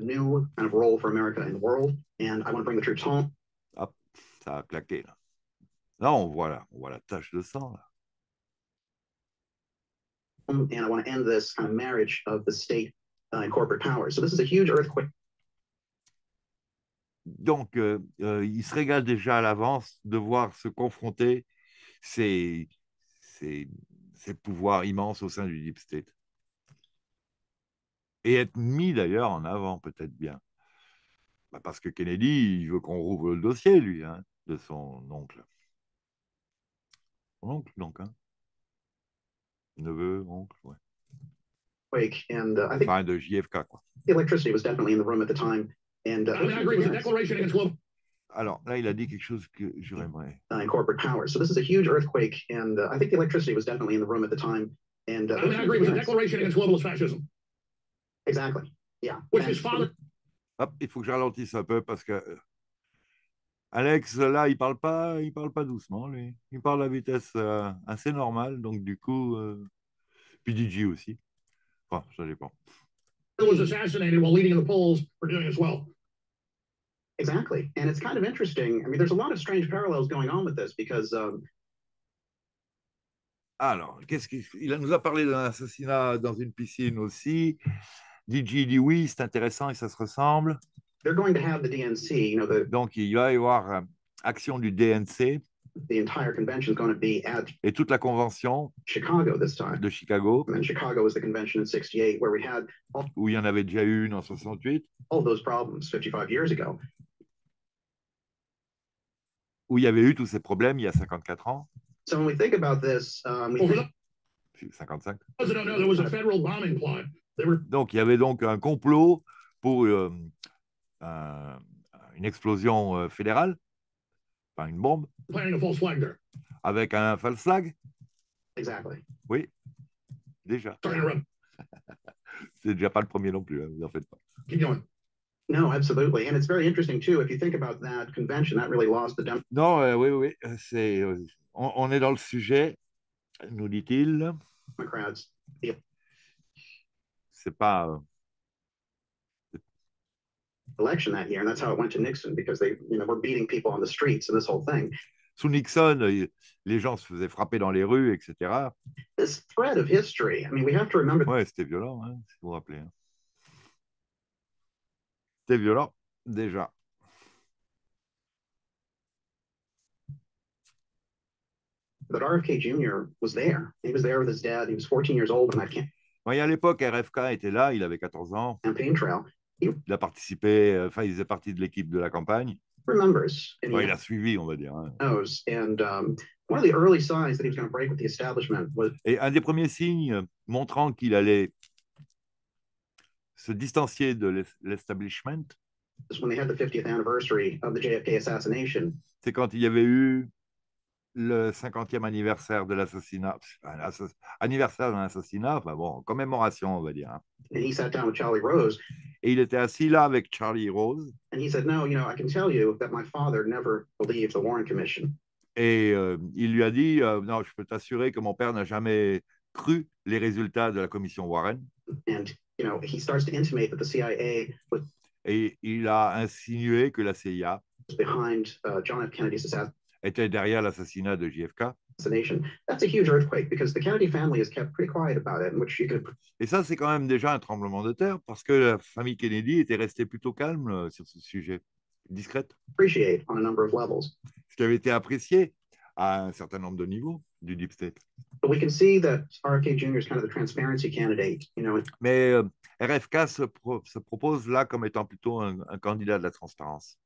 New kind of role for America in the world, and I want to bring the troops home."
Hop, ça a claqué là. Là, on voit là, on voit la tache de sang là.
and I want to end this kind of marriage of the state uh, and corporate power. So this is a huge earthquake
Donc, euh, euh, il se régale déjà à l'avance de voir se confronter ces, ces, ces pouvoirs immenses au sein du Deep State. Et être mis d'ailleurs en avant, peut-être bien. Bah, parce que Kennedy, il veut qu'on rouvre le dossier, lui, hein, de son oncle. Son oncle, donc. Hein. Neveu, oncle, ouais.
and uh, I think
Enfin, de JFK, quoi.
the electricity was definitely in the room at the time. and uh,
I mean, I agree? With the Declaration Against Global
Alors là, il a dit quelque chose que j'aimerais.
uh, in corporate power. So this is a huge earthquake, and uh, I think the electricity was definitely in the room at the time. And uh,
I mean, I agree? With the Declaration Against Globalist Fascism,
exactly, yeah.
which
And
his father
Hop, il faut que je ralentisse un peu parce que euh, Alex, là, il parle pas, il parle pas doucement, lui. Il parle à vitesse euh, assez normale, donc du coup, euh, puis DJ aussi. Enfin, ça dépend.
was assassinated while leading in the polls for doing as well.
Exactly. And it's kind of interesting. I mean, there's a lot of strange parallels going on with this because um,
Alors, qu'est-ce qu'il il nous a parlé d'un assassinat dans une piscine aussi. DJ dit oui, c'est intéressant et ça se ressemble.
they're going to have the DNC, you know, the,
Donc, il va y avoir euh, action du DNC
the entire convention is going to be at
et toute la convention
Chicago this time.
de Chicago,
And Chicago was the convention in 68 where we had all,
où il y en avait déjà eu une en 68,
all those problems 55 years ago.
où il y avait eu tous ces problèmes il y a 54 ans,
So when we think about this, um, we
for
think,
55.
those that don't know, there was a federal bombing plot.
Donc, il y avait donc un complot pour euh, un- une explosion euh, fédérale, enfin une bombe, avec un false flag.
exactly.
Oui, déjà. C'est déjà pas le premier non plus, hein, vous en faites pas.
Keep going.
No, absolutely. And it's very interesting too. If you think about that convention, that really lost the
Non, euh, oui, oui, euh, c'est, on, on est dans le sujet, nous dit-il.
Democrats.
C'est pas. euh,
election that year, and that's how it went to Nixon because they, you know, were beating people on the streets and this whole thing.
sous Nixon, euh, les gens se faisaient frapper dans les rues, etc.
This thread of history. I mean, we have to remember
Ouais, c'était violent, hein, si vous vous rappelez. hein. C'était violent, déjà.
that RFK Jr. was there. He was there with his dad. He was 14 years old on that cam-
Ouais, à l'époque, RFK était là, il avait 14 ans. Il a participé, euh, enfin, il faisait partie de l'équipe de la campagne. Ouais, il a suivi, on va dire. hein.
um, one of the early signs that he was going to break with the establishment was
Et un des premiers signes montrant qu'il allait se distancier de l'es- l'establishment,
when they had the 50th anniversary of the JFK assassination.
c'est quand il y avait eu le 50e anniversaire de l'assassinat, anniversaire d'un assassinat, enfin bon, commémoration, on va dire. hein.
And he sat down with Charlie Rose
Et il était assis là avec Charlie Rose,
and he said, No, you know, I can tell you that my father never believed the Warren Commission.
et euh, il lui a dit, euh, non, je peux t'assurer que mon père n'a jamais cru les résultats de la commission Warren.
And, you know, he starts to intimate that the CIA was
Et il a insinué que la CIA
behind uh, John F. Kennedy's
était derrière l'assassinat de JFK. Et ça, c'est quand même déjà un tremblement de terre parce que la famille Kennedy était restée plutôt calme euh, sur ce sujet, discrète,
appreciate on a number of levels.
ce qui avait été apprécié à un certain nombre de niveaux du Deep State.
But we can see that RFK Jr. is kind of the transparency candidate, you know,
Mais euh, RFK se, pro- se propose là comme étant plutôt un, un candidat de la transparence.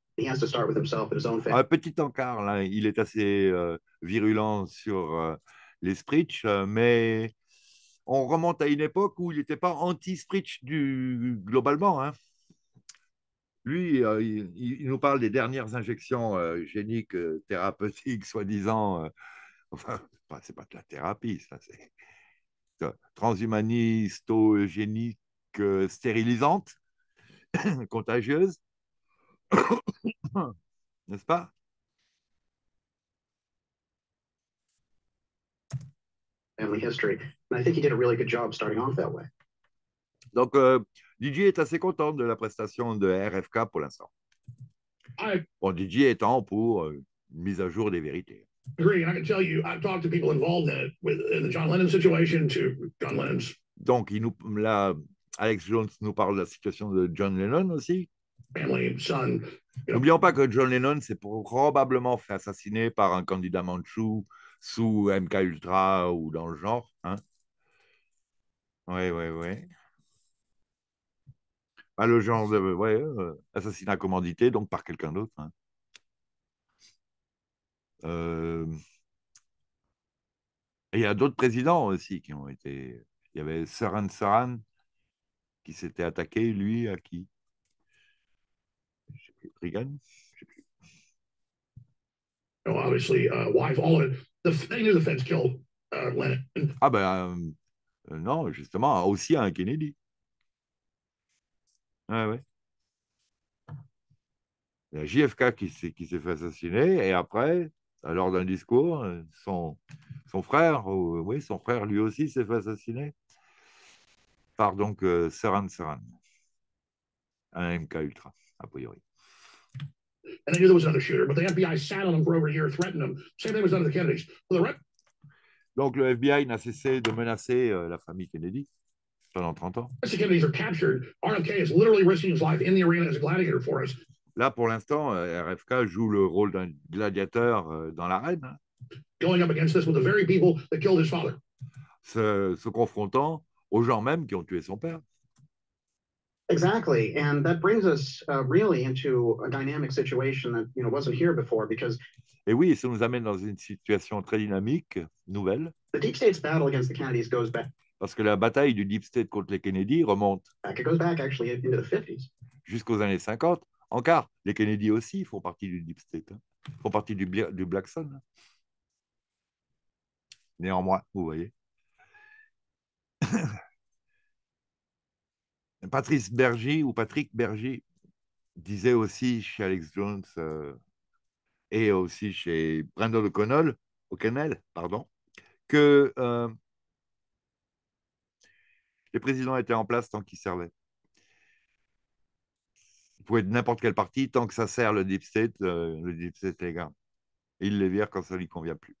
Un petit encart, là, il est assez euh, virulent sur euh, les Spritch, euh, mais on remonte à une époque où il n'était pas anti-Spritch du, globalement. hein. Lui, il, nous parle des dernières injections géniques thérapeutiques, soi-disant. enfin, c'est pas, de la thérapie, ça, c'est transhumaniste-génique euh, stérilisante, contagieuse. N'est-ce pas?
Family history. And I think he did a really good job starting off that way.
Donc, euh, Didier est assez content de la prestation de RFK pour l'instant.
I
Bon, Didier étant pour euh, une mise à jour des vérités.
agree, and I can tell you, I've talked to people involved in it, with in the John Lennon situation, to John Lennon's
Donc, il nous, là, Alex Jones nous parle de la situation de John Lennon aussi. N'oublions pas que John Lennon s'est probablement fait assassiner par un candidat manchou sous MK Ultra ou dans le genre. Oui, oui, oui. Pas le genre de ouais, euh, assassinat commandité, donc par quelqu'un d'autre. hein. Euh, il y a d'autres présidents aussi qui ont été. Il y avait Saran Saran qui s'était attaqué, lui, à qui? Reagan.
You know, obviously, uh, wife, all of it. The, they knew the feds killed uh, Lennon.
Ah ben euh, non, justement, aussi un Kennedy. Ah ouais. Il y a JFK qui s'est qui s'est fait assassiner et après, lors d'un discours, euh, son, son frère, euh, oui, son frère lui aussi s'est fait assassiner par donc euh, Saran Saran, un MK Ultra, a priori.
And they knew there was another shooter, but the FBI sat on them for over a year, threatened them. Same thing was done to the Kennedys. So the
Donc le FBI n'a cessé de menacer euh, la famille Kennedy pendant 30 ans.
the Kennedys are captured. RFK is literally risking his life in the arena as a gladiator for us.
Là, pour l'instant, euh, RFK joue le rôle d'un gladiateur euh, dans l'arène, hein,
going up against this with the very people that killed his father.
se, se confrontant aux gens même qui ont tué son père.
Exactly, and that brings us uh, really into a dynamic situation that you know wasn't here before because
Et oui, ça nous amène dans une situation très dynamique, nouvelle,
the deep state's battle against the Kennedys goes back.
parce que la bataille du Deep State contre les Kennedy remonte
back. It goes back actually into the 50s.
jusqu'aux années 50. Encore, les Kennedy aussi font partie du Deep State, hein, font partie du, du Black Sun. hein. Néanmoins, vous voyez. Patrice Berger ou Patrick Berger disait aussi chez Alex Jones euh, et aussi chez Brandon O'Connell, O'Connell pardon, que euh, les présidents étaient en place tant qu'ils servaient. Ils pouvaient être n'importe quel parti, tant que ça sert le Deep State, euh, le Deep State les gars. Et ils les virent quand ça ne lui convient plus.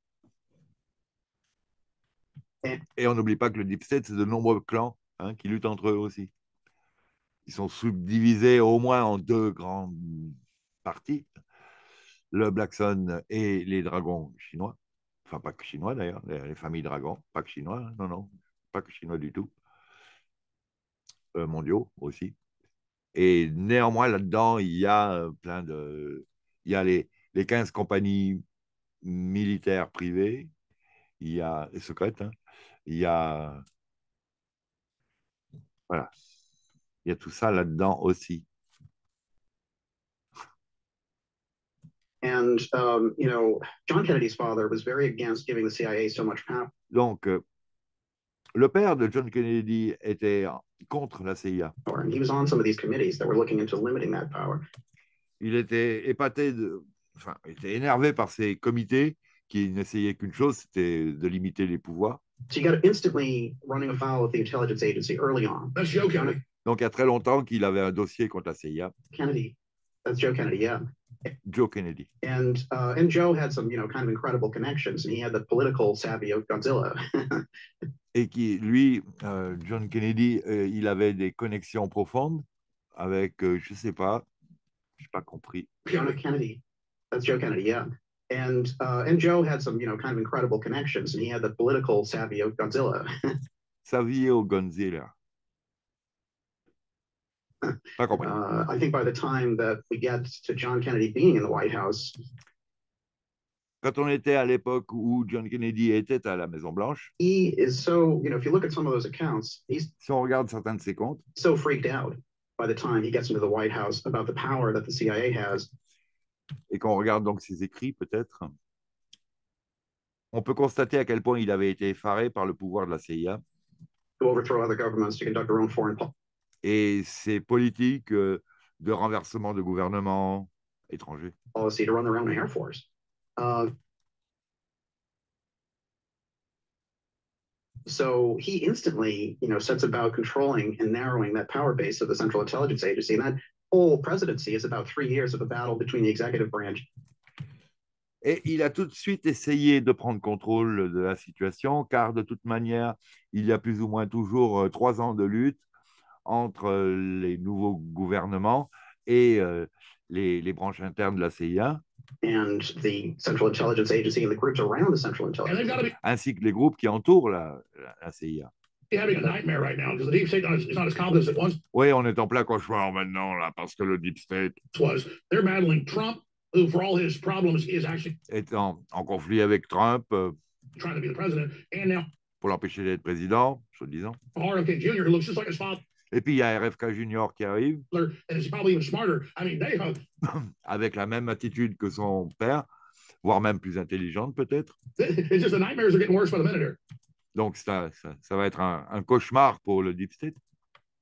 Et-
Et on n'oublie pas que le Deep State, c'est de nombreux clans hein, qui luttent entre eux aussi. Ils sont subdivisés au moins en deux grandes parties. Le Black Sun et les dragons chinois. Enfin, pas que chinois d'ailleurs, les, les familles dragons, pas que chinois, hein, non, non, pas que chinois du tout. Euh, mondiaux aussi. Et néanmoins, là-dedans, il y a euh, plein de. Il y a les, les 15 compagnies militaires privées, il y a. secrètes, hein, il y a. Voilà. Il y a tout ça là-dedans aussi.
And um, you know, John Kennedy's father was very against giving the CIA so much power.
Donc, euh, le père de John Kennedy était contre la CIA.
And he was on some of these committees that were looking into limiting that power.
Il était épaté, de, enfin, il était énervé par ces comités qui n'essayaient qu'une chose, c'était de limiter les pouvoirs.
So you got instantly running afoul of the intelligence agency early on.
That's Joe Kennedy.
Donc, il y a très longtemps qu'il avait un dossier contre la CIA,
Kennedy, that's Joe Kennedy, yeah.
Joe Kennedy.
And uh, and Joe had some, you know, kind of incredible connections, and he had the political savvy of Godzilla.
Et qui, lui, euh, John Kennedy, euh, il avait des connexions profondes avec, euh, je sais pas, je n'ai pas compris.
John F. Kennedy, that's Joe Kennedy, yeah. And uh, and Joe had some, you know, kind of incredible connections, and he had the political savvy of Godzilla.
Savio Gonzila.
Uh, I think by the time that we get to John Kennedy being in the White House,
Quand on était à l'époque où John Kennedy était à la Maison-Blanche,
he is so, you know, if you look at some of those accounts, he's.
Si on regarde certains de ses comptes,
so freaked out by the time he gets into the White House about the power that the CIA has.
et qu'on regarde donc ses écrits peut-être, on peut constater à quel point il avait été effaré par le pouvoir de la CIA
to overthrow other governments to conduct their own foreign policy.
Et ses politiques euh, de renversement de gouvernement étrangers.
policy to run their own air force. Uh, so he instantly, you know, sets about controlling and narrowing that power base of the Central Intelligence Agency. And that whole presidency is about three years of a battle between the executive branch
Et il a tout de suite essayé de prendre contrôle de la situation, car de toute manière, il y a plus ou moins toujours euh, trois ans de lutte entre euh, les nouveaux gouvernements et euh, les, les branches internes de la CIA,
and the Central Intelligence Agency and the groups around the Central
And they've
Intelligence.
got to be
ainsi que les groupes qui entourent la, la- la CIA.
having a nightmare right now because the deep state is not as competent as it once
Oui, on est en plein cauchemar
maintenant, là, parce que le Deep State,
was. They're battling Trump, who, for all his problems, is actually
est en, en conflit avec Trump euh,
trying to be the president, and now
pour l'empêcher d'être président, soi-disant.
Jr..
Et puis il y a RFK Junior qui arrive
and it's probably even smarter. I mean, they have
avec la même attitude que son père, voire même plus intelligente peut-être.
it's just the nightmares are getting worse by the minute here.
Donc ça, ça, ça va être un, un cauchemar pour le Deep State.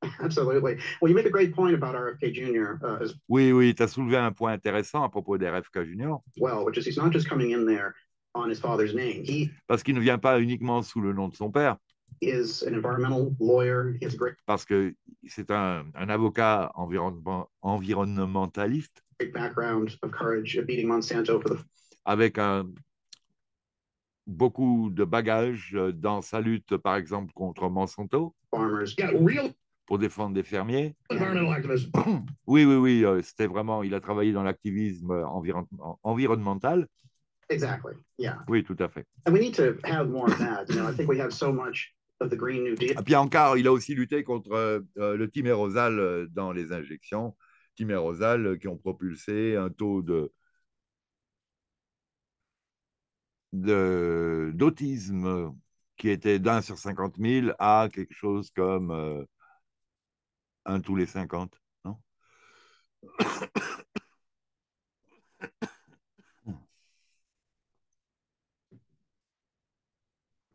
Absolutely. Well, you make a great point about RFK Jr. Uh, as
Oui, oui, tu as soulevé un point intéressant à propos d'RFK Junior,
well, which is he's not just coming in there on his father's name. He
parce qu'il ne vient pas uniquement sous le nom de son père,
is an environmental lawyer. He has a great,
parce que c'est un, un avocat environnement- environnementaliste
great background of courage of beating Monsanto for the
avec un, beaucoup de bagages euh, dans sa lutte, par exemple, contre Monsanto,
farmers.
Yeah, real
pour défendre des fermiers. Oui, oui, oui, euh, c'était vraiment, il a travaillé dans l'activisme euh, environ- en- environnemental.
Exactly. Yeah.
Oui, tout à fait.
And we need to have more of that. You know, I think we have so much
Et puis encore, il a aussi lutté contre euh, euh, le timérosal euh, dans les injections. Timérosal qui ont propulsé un taux de d'autisme qui était d'un sur 50 000 à quelque chose comme un tous les 50, non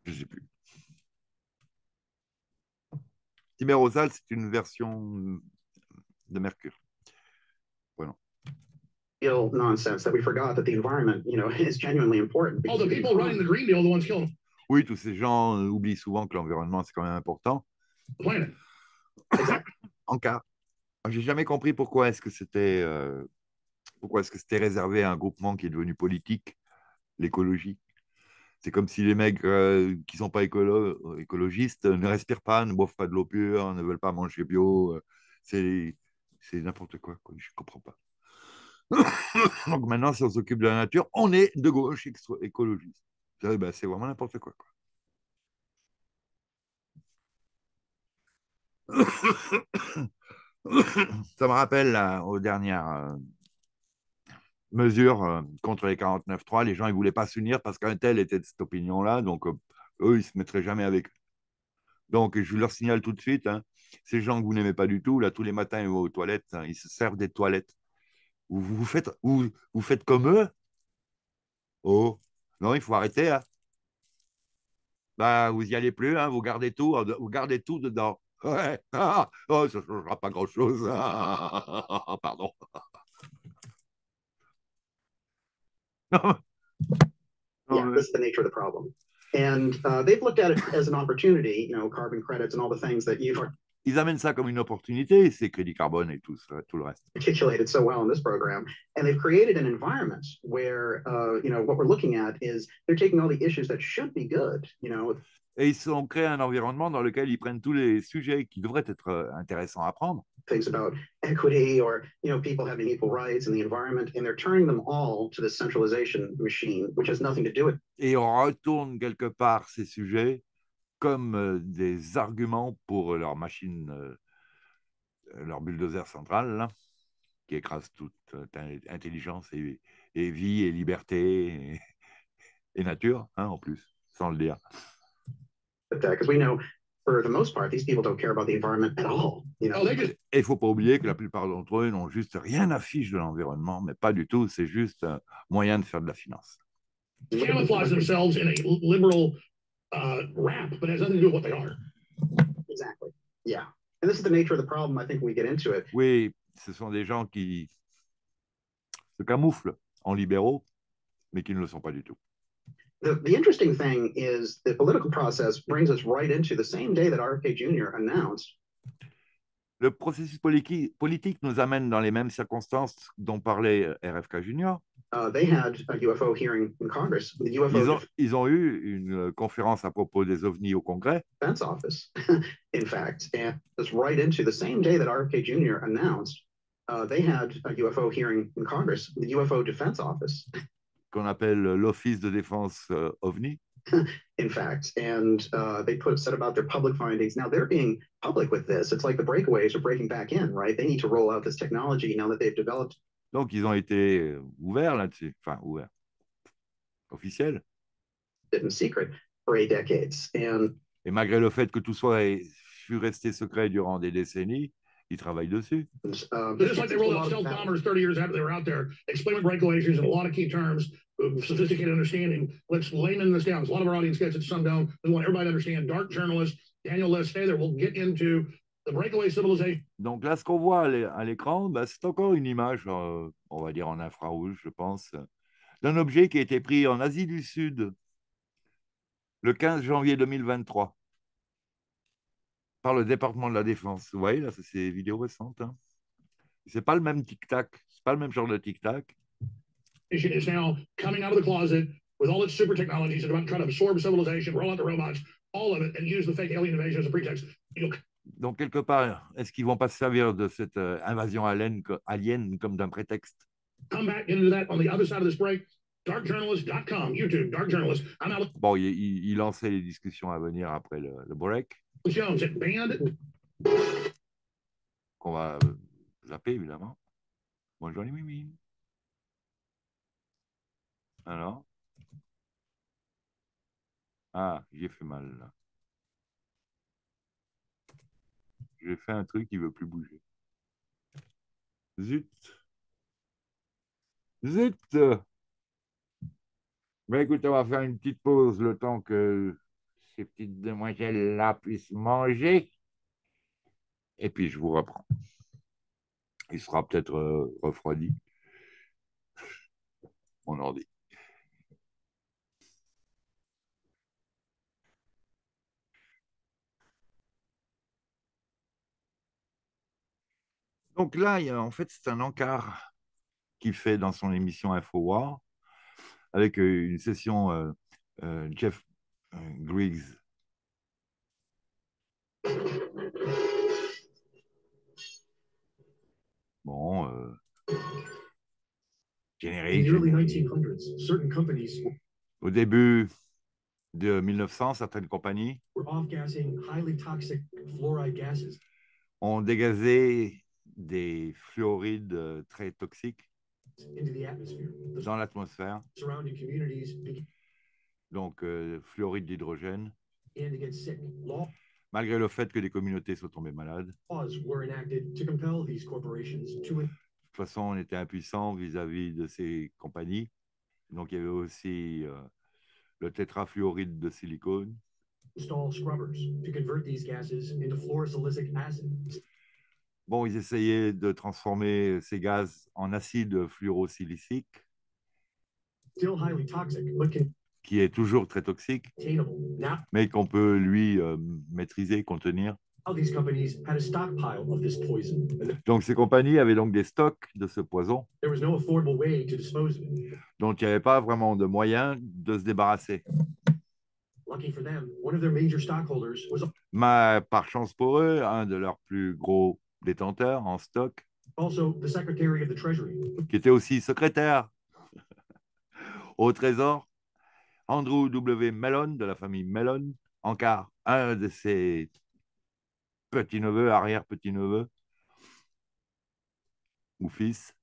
Je sais plus. Timérosal, c'est une version de Mercure.
Deal nonsense that we forgot that the environment, you know, is genuinely important.
The
because
people running the Green Deal are the ones killing
Oui, tous ces gens euh, oublient souvent que l'environnement, c'est quand même important.
planet.
En cas, j'ai jamais compris pourquoi est-ce que c'était euh, pourquoi est-ce que c'était réservé à un groupement qui est devenu politique, l'écologie? C'est comme si les mecs euh, qui sont pas écolo- écologistes ne respirent pas, ne boivent pas de l'eau pure, ne veulent pas manger bio. euh, C'est n'importe quoi. Je comprends pas. Donc maintenant, si on s'occupe de la nature, on est de gauche écologiste. Ben, C'est vraiment n'importe quoi. Ça me rappelle aux dernières euh, mesures euh, contre les 49.3, les gens ne voulaient pas s'unir parce qu'un tel était de cette opinion-là, donc euh, eux, ils ne se mettraient jamais avec. Donc, je leur signale tout de suite, hein, ces gens que vous n'aimez pas du tout, là, tous les matins, ils vont aux toilettes, hein, ils se servent des toilettes. Vous, vous, faites, vous, vous faites comme eux? Oh, non, il faut arrêter. Hein. Bah, vous n'y allez plus, vous gardez tout, vous gardez tout dedans. Ah, oh, ça ne changera pas grand-chose. Pardon.
Yeah,
Non, mais-
that's the nature of the problem. And uh, they've looked at it as an opportunity, you know, carbon credits and all the things that you've
Ils amènent ça comme une opportunité, ces crédits carbone et tout, le reste.
articulated so well in this program. And they've created an environment where, uh, you know, what we're looking at is they're taking all the issues that should be good, you know,
Et ils ont créé un environnement dans lequel ils prennent tous les sujets qui devraient être euh, intéressants à prendre.
things about equity or, you know, people having equal rights in the environment, and they're turning them all to this centralization machine, which has nothing to do with
Et on retourne quelque part ces sujets comme euh, des arguments pour leur machine, euh, leur bulldozer central, là, qui écrase toute euh, intelligence et, et vie et liberté et, et nature, hein, en plus, sans le dire.
that, because we know for the most part, these people don't care about the environment at all, you know?
Oh,
Et il ne faut pas oublier que la plupart d'entre eux n'ont juste rien à fiche de l'environnement, mais pas du tout, c'est juste un moyen de faire de la finance.
camouflage themselves in a liberal uh, rap, but it has nothing to do with what they are.
Exactly. Yeah. And this is the nature of the problem. I think when we get into it.
Oui, ce sont des gens qui se camouflent en libéraux, mais qui ne le sont pas du tout.
The, the interesting thing is the political process brings us right into the same day that RFK Jr. announced
Le processus politique, nous amène dans les mêmes circonstances dont parlait euh, RFK Junior.
uh, they had a UFO hearing in Congress. The UFO
Ils ont, ils ont eu une euh, conférence à propos des ovnis au Congrès,
Defense Office, in fact, and it's right into the same day that RFK Jr. announced uh, they had a UFO hearing in Congress. The UFO Defense Office,
qu'on appelle l'Office de défense euh, ovni.
in fact, and uh, they put said about their public findings. Now they're being public with this. It's like the breakaways are breaking back in, right? They need to roll out this technology now that they've developed
Donc, ils ont été euh, ouverts là-dessus, enfin, ouverts, officiels.
it in secret for eight decades. And
Et malgré le fait que tout soit fut resté secret durant des décennies, ils travaillent dessus.
Um,
Just like they rolled out stealth bombers 30 years after they were out there, explaining regulations and a lot of key terms, sophisticated understanding. Let's this down. A lot of our audience gets it. We want everybody to understand. Dark journalist, Daniel, there. We'll get into the breakaway.
Donc là, ce qu'on voit à l'é- à l'écran, bah, c'est encore une image, euh, on va dire en infrarouge, je pense, d'un objet qui a été pris en Asie du Sud le 15 janvier 2023 par le département de la Défense. Vous voyez, là, c'est ces vidéos récentes. Hein. C'est pas le même tic-tac, c'est pas le même genre de tic-tac.
Is now coming out of the closet with all its super technologies and about to absorb civilization, roll out the robots, all of it, and use the fake alien invasion as a pretext?
Donc, quelque part, est-ce qu'ils vont pas se servir de cette euh, invasion alien, co- alien comme d'un prétexte?
Come back into that on the other side of this break. Darkjournalist.com, YouTube, Dark Journalist. I'm Alex
Bon, il, il- il lançait les discussions à venir après le, le break, qu'on va euh, zapper évidemment. Bonjour les mimi. Alors? Ah, j'ai fait mal là. J'ai fait un truc qui veut plus bouger. Zut. Zut. Ben écoute, on va faire une petite pause le temps que ces petites demoiselles-là puissent manger. Et puis je vous reprends. Il sera peut-être euh, refroidi. Mon ordi. Donc là, il y a- en fait, c'est un encart qu'il fait dans son émission InfoWar avec euh, une session euh, euh, Jeff Griggs. Bon, euh, générique.
the early
générique.
1900s, certain companies
Au début de 1900, certaines compagnies
were off-gassing highly toxic fluoride gases
ont dégazé des fluorides euh, très toxiques
into the atmosphere. The
dans l'atmosphère,
surrounding communities began
donc euh, fluoride d'hydrogène, malgré le fait que des communautés soient tombées malades.
were enacted to compel these corporations to
De toute façon, on était impuissant vis-à-vis de ces compagnies. Donc, il y avait aussi euh, le tétrafluoride de silicone. Bon, ils essayaient de transformer ces gaz en acide fluorosilicique, qui est toujours très toxique, mais qu'on peut, lui, euh, maîtriser, contenir.
these companies had a stockpile of this poison, and
Donc, ces compagnies avaient donc des stocks de ce poison
there was no affordable way to dispose of it.
dont il n'y avait pas vraiment de moyen de se débarrasser.
Lucky for them, one of their major stockholders was
Mais par chance pour eux, un de leurs plus gros détenteurs en stock,
also the Secretary of the Treasury.
qui était aussi secrétaire au Trésor, Andrew W. Mellon, de la famille Mellon, encore un de ses petits-neveux, arrière-petits-neveux, ou fils,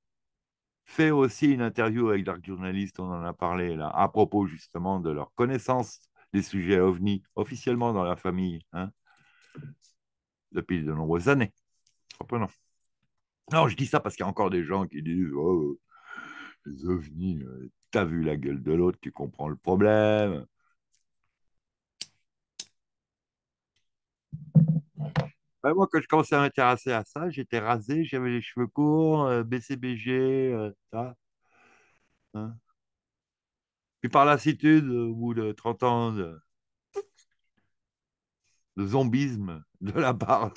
fait aussi une interview avec Dark Journalist, on en a parlé là, à propos justement de leur connaissance des sujets ovnis officiellement dans la famille, hein, depuis de nombreuses années. Non, je dis ça parce qu'il y a encore des gens qui disent oh, les ovnis, t'as vu la gueule de l'autre, tu comprends le problème. Ben, moi, quand je commençais à m'intéresser à ça, j'étais rasé, j'avais les cheveux courts, euh, BCBG, euh, ça. Hein. Puis par lassitude, au bout de 30 ans de, de zombisme de la part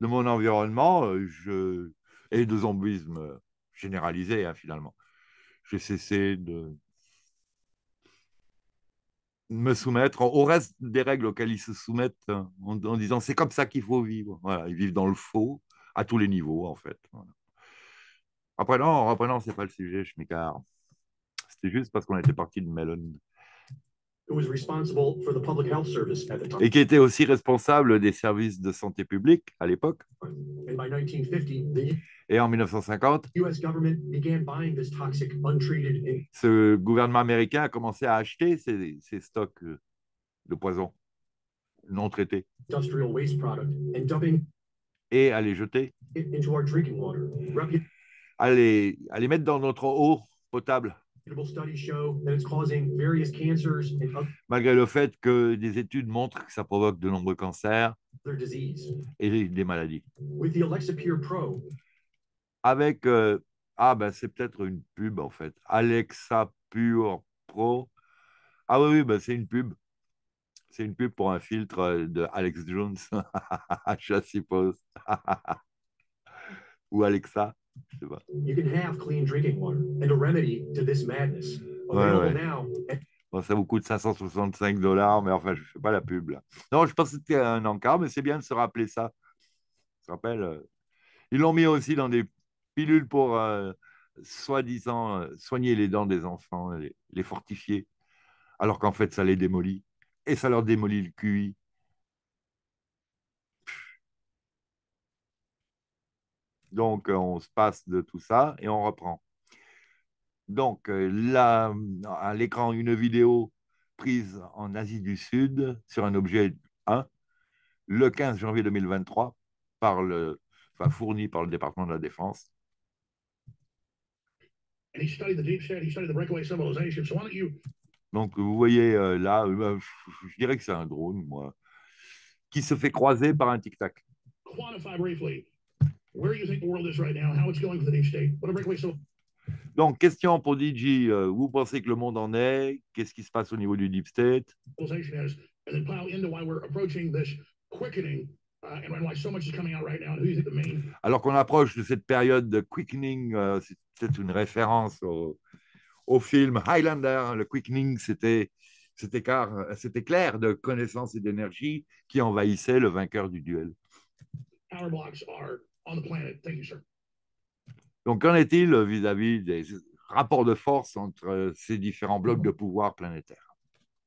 de mon environnement euh, et de zombisme généralisé, hein, finalement, j'ai cessé de me soumettre au reste des règles auxquelles ils se soumettent en, disant c'est comme ça qu'il faut vivre. Ils vivent dans le faux à tous les niveaux, en fait. Voilà. Reprenons, reprenons, c'est pas le sujet, je m'écarte. C'était juste parce qu'on était parti de Mellon. Et qui était aussi responsable des services de santé publique à l'époque.
And by 1950, the
Et en 1950,
U.S. government began buying this toxic, untreated, and
ce gouvernement américain a commencé à acheter ces, ces stocks euh, de poison. non traités
industrial waste product and dumping
et à les jeter,
it into our drinking water.
à les, à les mettre dans notre eau potable,
Reputable studies show that it's causing various cancers and
malgré le fait que des études montrent que ça provoque de nombreux cancers et des maladies.
With the Alexa Pure Pro,
Avec, euh, ah ben c'est peut-être une pub en fait, Alexa Pure Pro. Ah oui, oui, ben, c'est une pub. C'est une pub pour un filtre euh, de Alex Jones, je suppose. Ou Alexa.
You can have clean drinking water and a remedy to this madness.
Ouais,
Available
ouais.
now at
Bon, ça vous coûte 565 dollars, mais enfin, je ne fais pas la pub là. Non, je pense que c'était un encart, mais c'est bien de se rappeler ça. Je rappelle, euh, ils l'ont mis aussi dans des pilules pour, euh, soi-disant, euh, soigner les dents des enfants, les, les fortifier, alors qu'en fait, ça les démolit. Et ça leur démolit le QI. Donc, euh, on se passe de tout ça et on reprend. Donc, euh, là, à l'écran, une vidéo prise en Asie du Sud sur un objet 1, le 15 janvier 2023, par le, enfin, fourni par le département de la Défense. Donc, vous voyez euh, là, euh, je dirais que c'est un drone, moi, qui se fait croiser par un tic-tac.
Where you think the world is right now, how it's going for the deep state, what a breakaway civilization
Donc, question pour DJ, euh, vous pensez que le monde en est? Qu'est-ce qui se passe au niveau du Deep State?
Is, and then pile into why we're approaching this quickening and why so much is coming out right now, and who you think the main
Alors qu'on approche de cette période de quickening, euh, c'est une référence au, au film Highlander. Le quickening, c'était cet écart, cet éclair de connaissance et d'énergie qui envahissait le vainqueur du duel.
power blocks are on the planet. Thank you, sir.
Donc, qu'en est-il vis-à-vis des rapports de force entre ces différents blocs de pouvoir planétaires?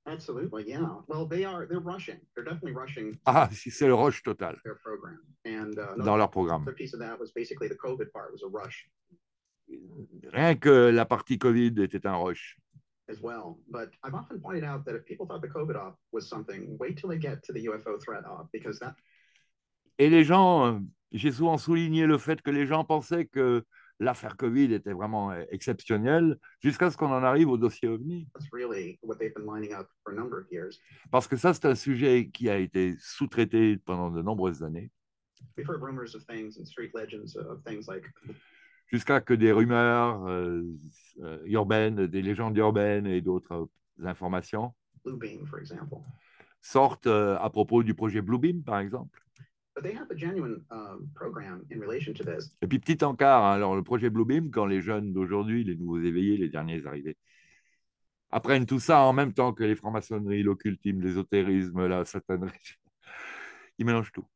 Absolutely, yeah. Well, they are, they're rushing. They're definitely rushing
Ah, si c'est le rush total
their program. And uh,
dans leur programme.
another piece of that was basically the COVID part was a rush
Rien que la partie Covid était un rush.
as well. But I've often pointed out that if people thought the COVID op was something, wait till they get to the UFO threat op because that
Et les gens, euh, j'ai souvent souligné le fait que les gens pensaient que l'affaire Covid était vraiment exceptionnelle jusqu'à ce qu'on en arrive au dossier OVNI.
that's really what they've been lining up for a number of years.
Parce que ça, c'est un sujet qui a été sous-traité pendant de nombreuses années,
We've heard rumors of things and street legends of things like
jusqu'à que des rumeurs euh, euh, urbaines, des légendes urbaines et d'autres informations
Blue Beam, for example.
sortent euh, à propos du projet Bluebeam, par exemple. Et puis, petit encart, hein, alors le projet Bluebeam, quand les jeunes d'aujourd'hui, les nouveaux éveillés, les derniers arrivés, apprennent tout ça en même temps que les francs-maçonneries, l'occultisme, l'ésotérisme, la satanerie, ils mélangent tout.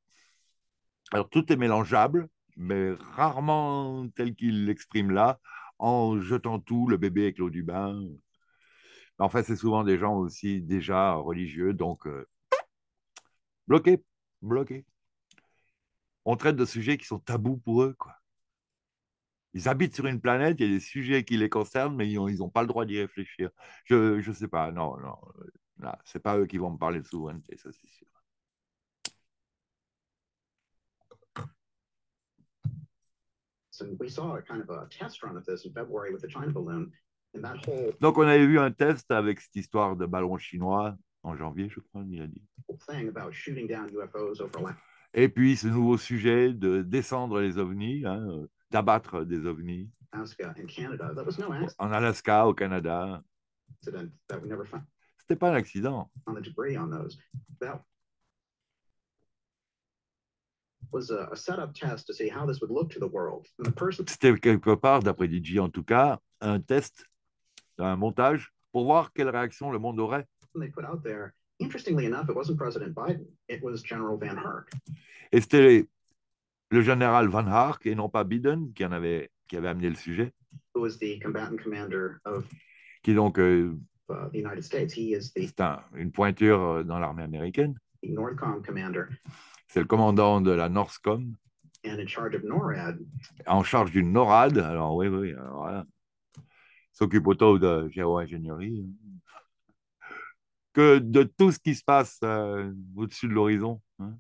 Alors, tout est mélangeable, mais rarement tel qu'il l'exprime là, en jetant tout, le bébé avec l'eau du bain. En fait, c'est souvent des gens aussi déjà religieux, donc euh, bloqués, bloqués. On traite de sujets qui sont tabous pour eux, quoi. Ils habitent sur une planète, il y a des sujets qui les concernent, mais ils n'ont pas le droit d'y réfléchir. Je ne sais pas, non, non. Là, c'est pas eux qui vont me parler de souveraineté, ça c'est sûr.
So we saw a kind of a test run of this in February with the China balloon, and that whole
Donc, on avait vu un test avec cette histoire de ballon chinois en janvier, je crois, il a dit. Et puis, ce nouveau sujet de descendre les ovnis, hein, euh, d'abattre des ovnis en Alaska, au Canada. C'était pas un accident. C'était quelque part, d'après DJ en tout cas, un test, un montage pour voir quelle réaction le monde aurait.
Interestingly enough, it wasn't President Biden, it was General Van Herk.
Et c'était le général Van Hark et non pas Biden qui, en avait, qui avait amené le sujet,
who was the combatant commander of
qui donc, euh,
uh, the United States. He is the,
c'est un- une pointure euh, dans l'armée américaine.
the NORTHCOM commander
C'est le commandant de la Northcom,
and in charge of NORAD.
en charge d'une NORAD. Alors, oui, oui, alors, voilà. s'occupe autant de géo-ingénierie. Que de tout ce qui se passe euh, au-dessus de l'horizon, hein,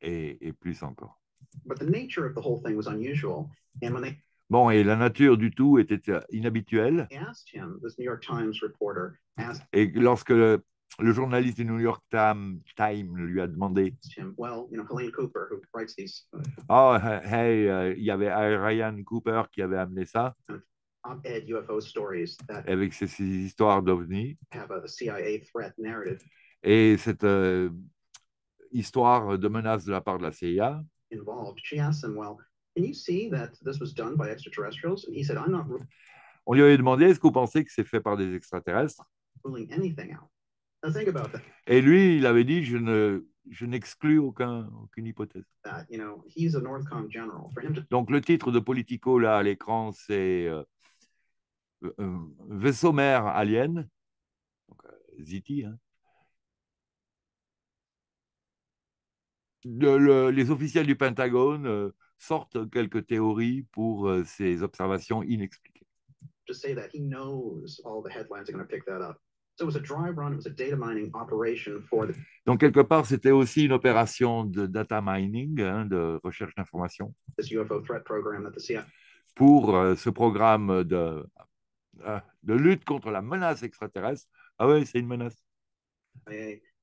et, et plus encore.
But the nature of the whole thing was unusual. And when they
Bon, et la nature du tout était euh, inhabituelle.
Times
Et lorsque le, le journaliste du New York Time, Time lui a demandé
him, well, you know, Helene Cooper, who writes these
Oh, hey, il y avait Ryan Cooper qui avait amené ça avec ces, ces histoires d'ovnis.
have a CIA threat narrative
Et cette euh, histoire de menace de la part de la CIA,
involved, she asked him, well, can you see that this was done by extraterrestrials? And he said, I'm not
on lui avait demandé Est-ce que vous pensez que c'est fait par des extraterrestres?
Ruling anything out. Now think about that.
Et lui, il avait dit Je ne, je n'exclus aucun, aucune hypothèse.
that. You know, he's a Northcom general. For him to
Donc, le titre de Politico, là, à l'écran, c'est euh, Vaisseau mère alien, donc, euh, ZT. hein. Le- les officiels du Pentagone euh, sortent quelques théories pour euh, ces observations inexpliquées.
just say that he knows all the headlines are going to pick that up. So it was a dry run. It was a data mining operation for the
Donc, quelque part, c'était aussi une opération de data mining, hein, de recherche d'informations,
this UFO threat program that the CIA
pour euh, ce programme de, euh, de lutte contre la menace extraterrestre. Ah oui, c'est une menace.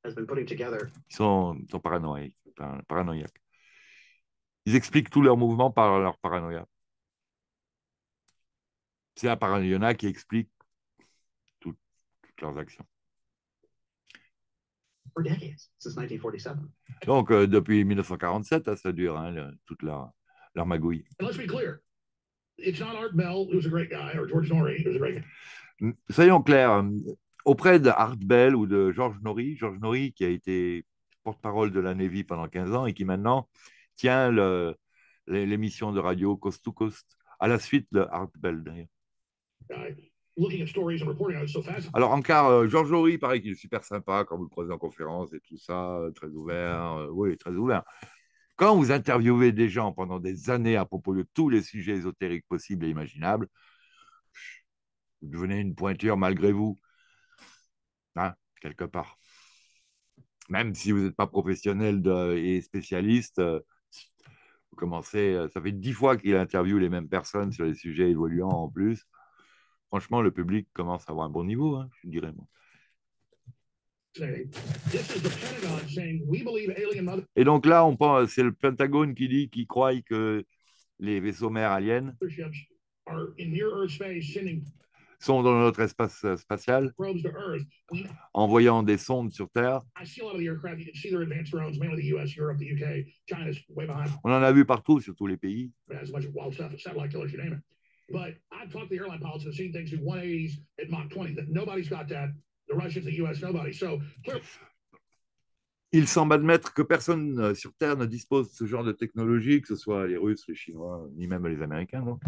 has been putting together.
Ils sont, ils sont paranoïaques, par- paranoïaques. Ils expliquent tous leurs mouvements par leur paranoïa. C'est la paranoïa qui explique tout- toutes leurs actions.
for decades, since 1947.
Donc, euh, depuis 1947, hein, ça dure, hein, le- toute leur, leur magouille.
It's not Art Bell, who's a great guy, or George Norrie, who's a great guy.
Soyons clairs, euh, auprès de Art Bell ou de George Norrie, George Norrie qui a été porte-parole de la Navy pendant 15 ans et qui maintenant tient l'émission de radio Coast to Coast, à la suite de Art Bell d'ailleurs. Alors encore, euh, George Norrie, pareil qu'il est super sympa quand vous le croisez en conférence et tout ça, euh, très ouvert, oui, très ouvert. Quand vous interviewez des gens pendant des années à propos de tous les sujets ésotériques possibles et imaginables, vous devenez une pointure malgré vous, hein, quelque part. Même si vous n'êtes pas professionnel et spécialiste, euh, vous commencez, euh, ça fait dix fois qu'il interviewe les mêmes personnes sur les sujets évoluants en plus. Franchement, le public commence à avoir un bon niveau, hein, je dirais.
Saying, this is the Pentagon saying, we believe alien mother
Et donc là, on pense, c'est le Pentagone qui dit qu'il croit que les vaisseaux mères aliens sont dans notre espace spatial, envoyant des sondes sur Terre. On en a vu partout, sur tous les pays.
It has a bunch of wild stuff, satellite killers, you name it. But I've talked to the airline pilots who've seen things do 180s at Mach 20. That nobody's got that. The Russians, the US, nobody. So clearly,
Il semble admettre que personne euh, sur Terre ne dispose de ce genre de technologie, que ce soit les Russes, les Chinois, ni même les Américains. non?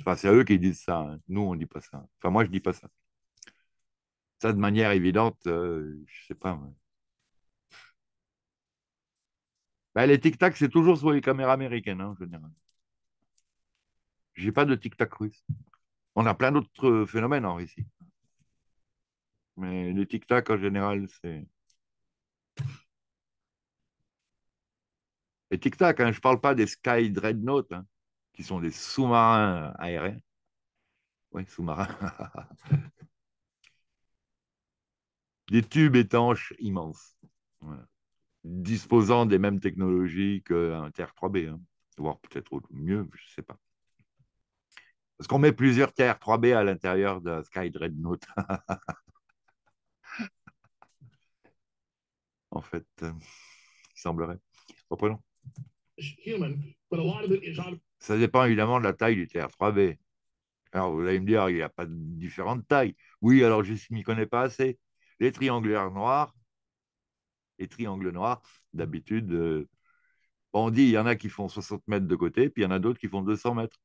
Enfin, c'est à eux qui disent ça. hein. Nous, on ne dit pas ça. Enfin, moi, je ne dis pas ça. Ça, de manière évidente, euh, je sais pas. Ben, les tic-tac, c'est toujours sur les caméras américaines, hein, en général. J'ai pas de tic-tac russe. On a plein d'autres euh, phénomènes en Russie. Mais les tic-tac, en général, c'est. Les tic-tac, hein, je ne parle pas des Sky Dreadnought, hein, qui sont des sous-marins aériens. Oui, sous-marins. des tubes étanches immenses. Disposant des mêmes technologies qu'un TR-3B, hein. voire peut-être mieux, je ne sais pas. Parce qu'on met plusieurs TR-3B à l'intérieur de Sky Dreadnought. en fait, euh, il semblerait. Reprenons. Ça dépend évidemment de la taille du TR-3B. Alors, vous allez me dire, il n'y a pas de différentes tailles. Oui, alors je ne m'y connais pas assez. Les triangulaires noirs, les triangles noirs, d'habitude, euh, on dit, il y en a qui font 60 mètres de côté, puis il y en a d'autres qui font 200 mètres.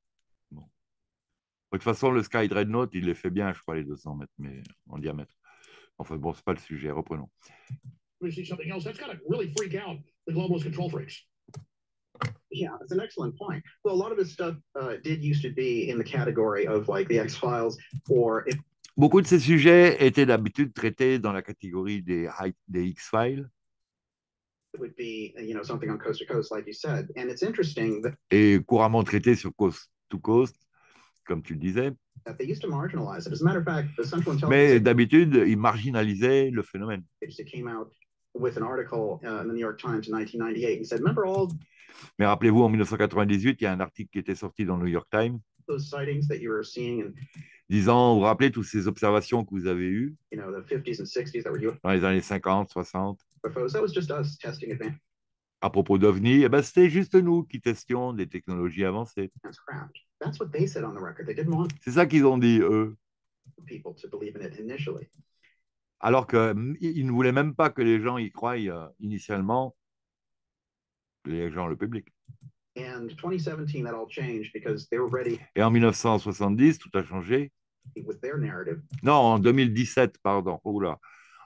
Bon. De toute façon, le Sky Dreadnought, il les fait bien, je crois, les 200 mètres, mais en diamètre. Enfin, bon, ce n'est pas le sujet, reprenons.
We see something else. That's got to really freak out the globalist control freaks.
Yeah, it's an excellent point. Well, a lot of this stuff uh, did used to be in the category of like the X Files, or if
Beaucoup de ces sujets étaient d'habitude traités dans la catégorie des, high- des X-Files
It would be, you know, something on coast to coast, like you said. And it's interesting that,
et couramment traités sur Coast to Coast, comme tu le disais.
that they used to marginalize it. As a matter of fact, the Central Intelligence
Mais d'habitude, ils marginalisaient le phénomène.
With an article uh, in the New York Times in 1998 and said, remember all
Mais rappelez-vous, en 1998, il y a un article qui était sorti dans le New York Times
those sightings that you were seeing in,
disant, vous vous rappelez toutes ces observations que vous avez eues
you know, the 50s and 60s that were UFOs?
dans les années 50, 60,
That was just us testing advanced
à propos d'OVNI, eh ben, c'était juste nous qui testions des technologies avancées.
craft. That's what they said on the record. They didn't want
C'est ça qu'ils ont dit, eux.
people to believe in it initially.
Alors qu'ils ne voulaient même pas que les gens y croient euh, initialement, les gens, le public.
And 2017, that all changed because they were ready
Et en 1970, tout a changé.
with their narrative
Non, en 2017, pardon. Oula.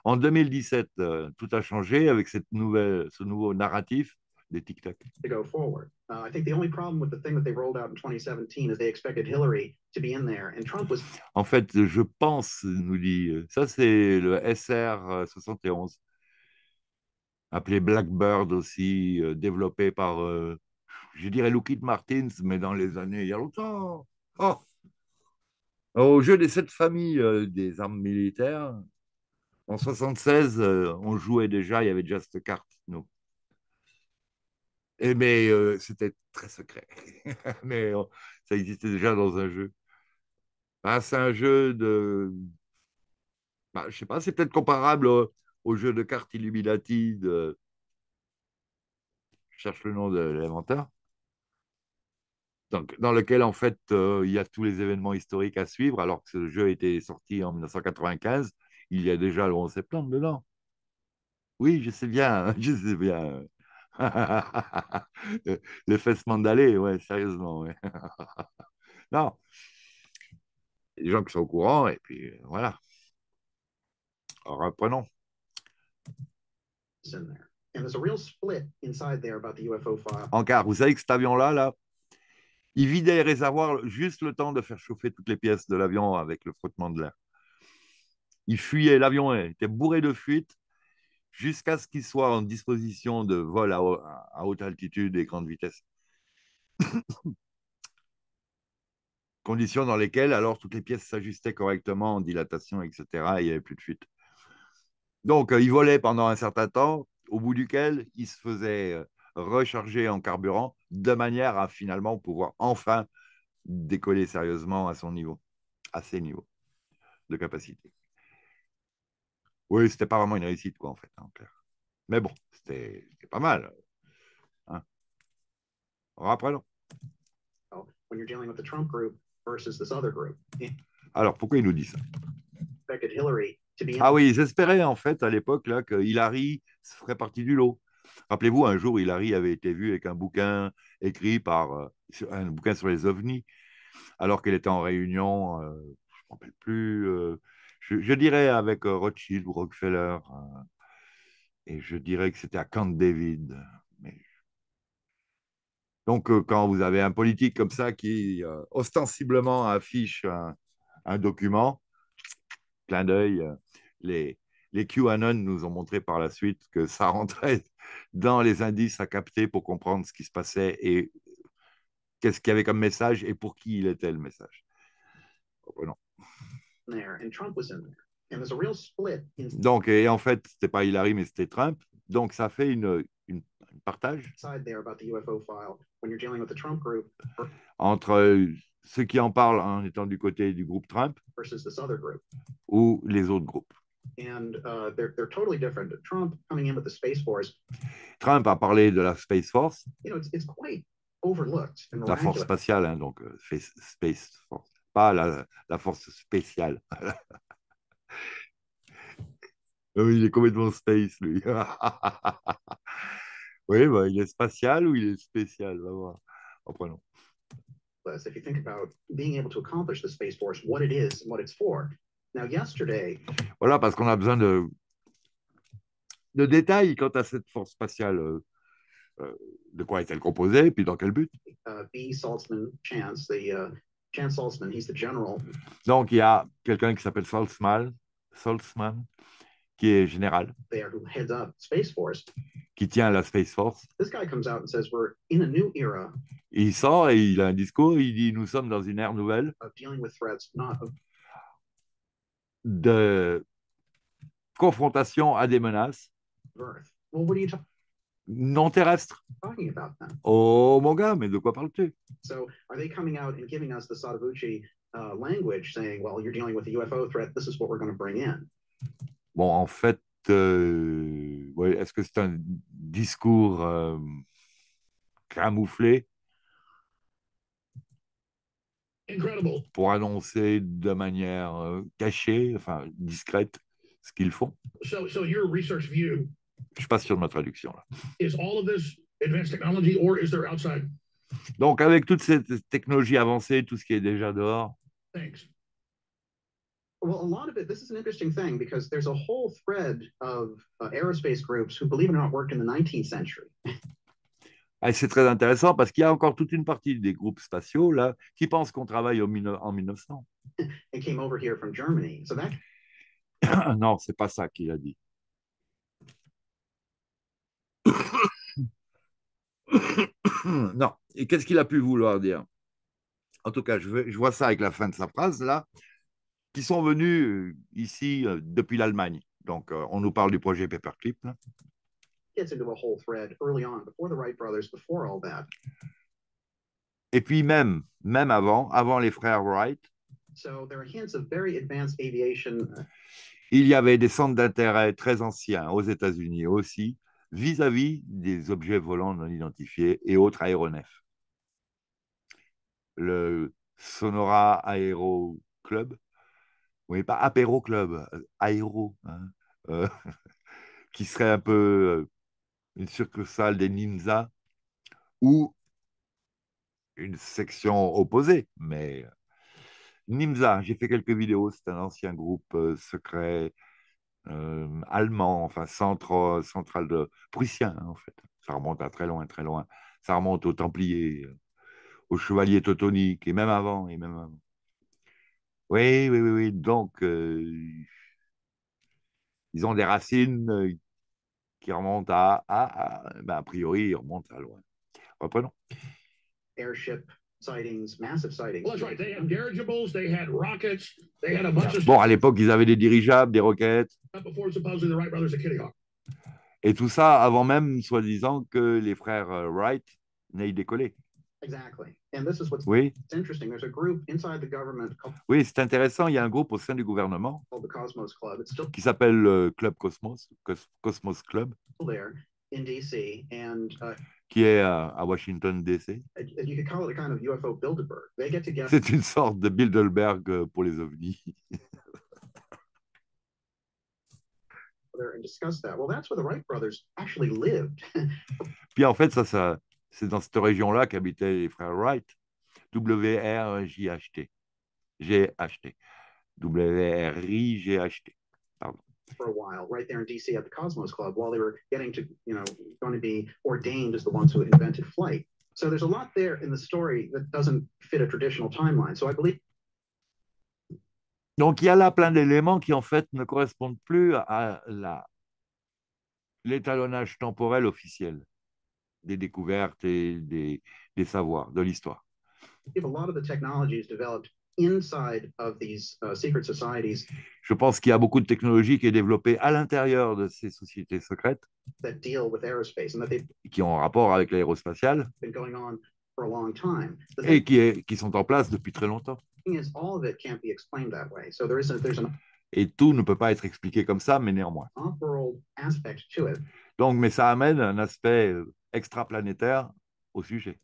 En 2017, euh, tout a changé avec cette nouvelle, ce nouveau narratif des TikTok.
to go forward. Uh, I think the only problem with the thing that they rolled out in 2017 is they expected Hillary to be in there, and Trump was
En fait, je pense, nous dit, euh, ça c'est le SR-71, appelé Blackbird aussi, euh, développé par, euh, je dirais Lockheed Martins, mais dans les années, il y a longtemps. Oh Au jeu des sept familles euh, des armes militaires, en 76, euh, on jouait déjà, il y avait déjà cette carte. Et mais euh, c'était très secret. mais euh, ça existait déjà dans un jeu. Ah, c'est un jeu de. Bah, je sais pas, c'est peut-être comparable au, jeu de cartes Illuminati. Je cherche le nom de l'inventeur. Donc, dans lequel, en fait, euh, il y a tous les événements historiques à suivre, alors que ce jeu était sorti en 1995. Il y a déjà le 11 septembre dedans. Oui, je sais bien, je sais bien. Le fesses mandalé, ouais, sérieusement. Ouais. non. Il y a des gens qui sont au courant, et puis euh, voilà. Alors, reprenons.
in there. And there's a real split inside there about the UFO file.
Encart, vous savez que cet avion-là, là, il vidait les réservoirs juste le temps de faire chauffer toutes les pièces de l'avion avec le frottement de l'air. Il fuyait, l'avion était bourré de fuite jusqu'à ce qu'il soit en disposition de vol à, haut- à haute altitude et grande vitesse. Conditions dans lesquelles alors toutes les pièces s'ajustaient correctement en dilatation, etc. et il n'y avait plus de fuite. Donc, euh, il volait pendant un certain temps, au bout duquel il se faisait euh, recharger en carburant de manière à finalement pouvoir enfin décoller sérieusement à son niveau, à ses niveaux de capacité. Oui, c'était pas vraiment une réussite, quoi, en fait, hein, clair. Mais bon, c'était pas mal. Hein. Rappelons.
when you're dealing with the Trump group versus this other group. He
Alors, pourquoi il nous dit ça? Ah oui, ils espéraient en fait à l'époque là que Hillary ferait partie du lot. Rappelez-vous, un jour, Hillary avait été vue avec un bouquin écrit par euh, un bouquin sur les ovnis, alors qu'elle était en réunion, euh, je ne me rappelle plus, euh, je, dirais avec euh, Rothschild ou Rockefeller, euh, et je dirais que c'était à Camp David. Donc, euh, quand vous avez un politique comme ça qui ostensiblement affiche un, document, clin d'œil, les, QAnon nous ont montré par la suite que ça rentrait dans les indices à capter pour comprendre ce qui se passait et qu'est-ce qu'il y avait comme message et pour qui il était le message. Donc, et en fait, c'était pas Hillary, mais c'était Trump. Donc, ça fait une, une, un partage entre euh, ceux qui en parlent en étant du côté du groupe Trump ou les autres groupes.
And uh, they're, they're totally different. Trump coming in with the Space Force,
Trump a parlé de la Space Force,
you know, it's, it's quite overlooked and
la force spatiale, hein, donc euh, Space Force, pas la, la force spéciale. il est complètement space, lui. oui, bah, il est spatial ou il est spécial, va voir. Reprenons.
If you think about being able to accomplish the Space Force, what it is and what it's for. Now, yesterday,
Voilà, parce qu'on a besoin de, de détails quant à cette force spatiale. euh, euh, de quoi est-elle composée, puis dans quel but?
Uh, B. Saltzman Chance, the uh, Jan Salzman, he's the general.
Donc, il y a quelqu'un qui s'appelle Salzman, qui est général,
there who heads up Space Force.
qui tient la Space Force.
This guy comes out and says we're in a new era
Il sort et il a un discours, il dit Nous sommes dans une ère nouvelle
of dealing with threats, not of
de confrontation à des menaces
Earth. Well, what are you ta-
non terrestres. Oh mon gars, mais de quoi parles-tu?
So are they coming out and giving us the Sadavuchi uh, language, saying, well, you're dealing with a UFO threat. This is what we're going to bring in?
Bon, en fait, euh, ouais, est-ce que c'est un discours euh, camouflé?
Incredible.
pour annoncer de manière euh, cachée, enfin discrète, ce qu'ils font
So, so your research view
Je suis pas sûr de ma traduction là.
is all of this advanced technology, or is there outside?
Donc, avec toute cette technologie avancée, tout ce qui est déjà dehors,
things?
Well, a lot of it, this is an interesting thing because there's a whole thread of uh, aerospace groups who, believe it or not, worked in the 19th century.
ah, c'est très intéressant parce qu'il y a encore toute une partie des groupes spatiaux là qui pensent qu'on travaille au en 1900.
and came over here from Germany. So that
non, c'est pas ça qu'il a dit. non. Et qu'est-ce qu'il a pu vouloir dire? En tout cas, je, vais- je vois ça avec la fin de sa phrase là, qui sont venus euh, ici euh, depuis l'Allemagne. Donc, euh, on nous parle du projet Paperclip. là. Et puis même, même avant, avant les frères Wright,
So there are hints of very advanced aviation
il y avait des centres d'intérêt très anciens aux États-Unis aussi vis-à-vis des objets volants non identifiés et autres aéronefs. Le Sonora Aero Club, oui, pas Apéro Club, Aéro, hein, euh, qui serait un peu euh, une succursale des NIMSA ou une section opposée, mais euh, NIMSA, j'ai fait quelques vidéos, c'est un ancien groupe secret allemand, enfin centre, central de prussien hein, en fait. Ça remonte à très loin, très loin. Ça remonte aux Templiers, euh, aux Chevaliers Teutoniques et même avant, et même avant. Oui, oui, oui, oui. Donc, ils ont des racines euh, qui remontent à, à, à- ben, a priori, ils remontent à loin. Reprenons.
airship sightings, massive sightings.
Well, that's right. They had dirigibles, they had rockets, they had a bunch of
Bon, à l'époque, ils avaient des dirigeables, des roquettes,
stuff before supposedly the Wright brothers at Kitty Hawk.
et tout ça avant même, soi-disant, que les frères euh, Wright n'aient décollé.
Exactly. And this is what's
Oui,
interesting. There's a group inside the government called
oui, c'est intéressant. Il y a un groupe au sein du gouvernement qui s'appelle le Club Cosmos, Cos- Cosmos Club, qui est à, à Washington, D.C.
you could call it a kind of UFO Bilderberg. They get together
C'est une sorte de Bilderberg euh, pour les ovnis. Puis en fait, ça, ça, c'est dans cette région-là qu'habitaient les frères Wright. W-R-J-H-T. G-H-T. W-R-I-G-H-T.
For a while, right there in DC at the Cosmos Club, while they were getting to, you know, going to be ordained as the ones who invented flight. So there's a lot there in the story that doesn't fit a traditional timeline. So I believe
Donc, il y a là plein d'éléments qui, en fait, ne correspondent plus à la- l'étalonnage temporel officiel des découvertes et des, des savoirs, de l'histoire.
a lot of the technologies developed inside of these uh, secret societies
Je pense qu'il y a beaucoup de technologie qui est développée à l'intérieur de ces sociétés secrètes
that deal with aerospace and that they've
qui ont un rapport avec l'aérospatiale
been going on for a long time. The
et qui, est- qui sont en place depuis très longtemps. Et tout ne peut pas être expliqué comme ça, mais néanmoins. Donc, mais ça amène un aspect euh, extraplanétaire au sujet.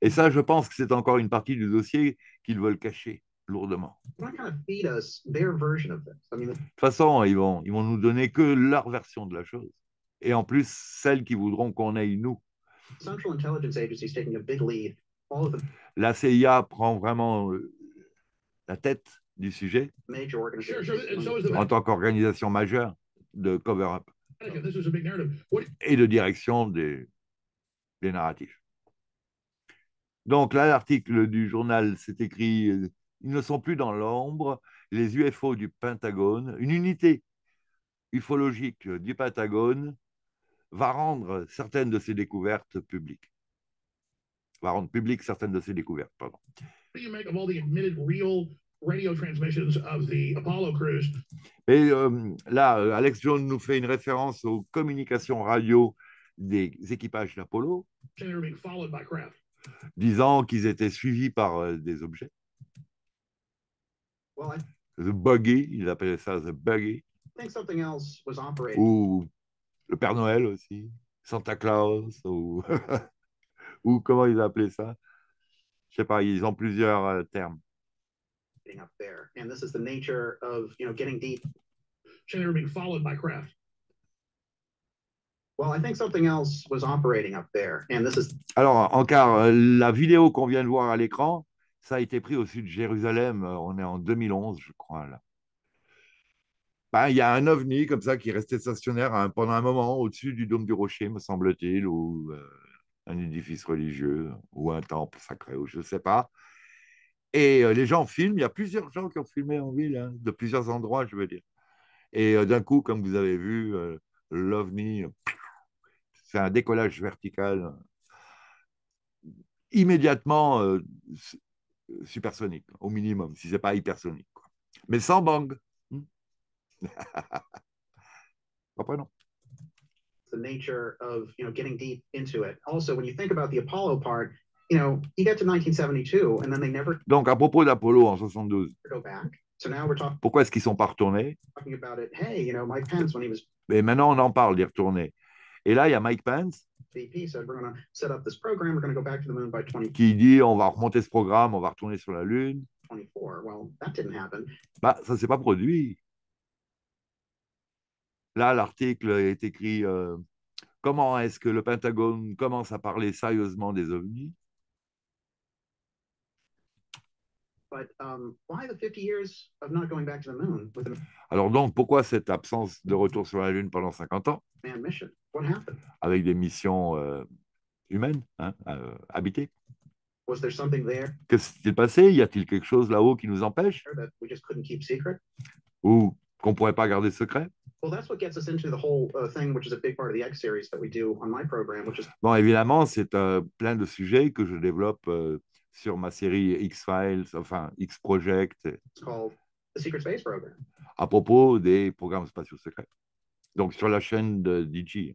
Et ça, je pense que c'est encore une partie du dossier qu'ils veulent cacher lourdement.
They want to kind of feed us their version of this. I mean,
De toute façon, ils vont, ils vont nous donner que leur version de la chose. Et en plus, celle qu'ils voudront qu'on ait nous.
the Central Intelligence Agency is taking a big lead. All of the
La CIA prend vraiment euh, la tête du sujet en tant qu'organisation majeure de cover-up
Vatican. This was a big narrative. What
et de direction des, des narratifs. Donc là, l'article du journal, c'est écrit euh, Ils ne sont plus dans l'ombre, les UFO du Pentagone, une unité ufologique du Pentagone va rendre certaines de ses découvertes publiques. Va rendre publiques certaines de ses découvertes, pardon.
What do you make of all the admitted real radio transmissions of the Apollo cruise?
Et euh, là, euh, Alex Jones nous fait une référence aux communications radio des équipages d'Apollo, disant qu'ils étaient suivis par euh, des objets.
Well, I
The buggy, il appelait ça the buggy,
think something else was operating.
ou le Père Noël aussi, Santa Claus, ou, ou comment ils appelaient ça? Je sais pas, ils ont plusieurs euh, termes.
up there. And this is the nature of, you know, getting deep.
Were being followed by craft.
Well, I think something else was operating up there. And this is
Alors, encore, euh, la vidéo qu'on vient de voir à l'écran, ça a été pris au sud de Jérusalem. euh, On est en 2011, je crois. Ben, Il y a un ovni comme ça qui est resté stationnaire hein, pendant un moment au-dessus du dôme du rocher, me semble-t-il, ou euh, un édifice religieux, ou un temple sacré, ou je ne sais pas. Et les gens filment. Il y a plusieurs gens qui ont filmé en ville, hein, de plusieurs endroits, je veux dire. Et d'un coup, comme vous avez vu, l'ovni, c'est un décollage vertical immédiatement euh, su- supersonique, au minimum, si ce n'est pas hypersonique. quoi. Mais sans bang. Hmm. Après, non.
the nature of, you know, getting deep into it. Also, when you think about the Apollo part, you know, you get to 1972 and then they never
Donc, à propos d'Apollo en 72,
go back. So now we're talk-
pourquoi est-ce qu'ils ne sont pas retournés?
Talking about it. Hey, you know, Mike Pence, when he was
Et maintenant, on en parle d'y retourner. Et là, il y a Mike Pence qui dit on va remonter ce programme, on va retourner sur la Lune.
2024. Well, that didn't happen.
Bah, ça ne s'est pas produit. Là, l'article est écrit euh, Comment est-ce que le Pentagone commence à parler sérieusement des ovnis
But um, why the 50 years of not going back to the moon with a
Alors donc, pourquoi cette absence de retour sur la Lune pendant 50 ans?
Manned mission? What happened?
avec des missions euh, humaines hein, euh, habitées.
Was there something there?
Que s'est-il passé? Y a-t-il quelque chose là-haut qui nous empêche? Ou qu'on ne pourrait pas garder secret?
Well, that's what gets us into the whole uh, thing, which is a big part of the X series that we do on my program, which is
Bon, évidemment, c'est euh, plein de sujets que je développe euh, sur ma série X-Files, enfin X-Project,
it's called the Secret Space Program.
à propos des programmes spatiaux secrets. Donc sur la chaîne de DJ.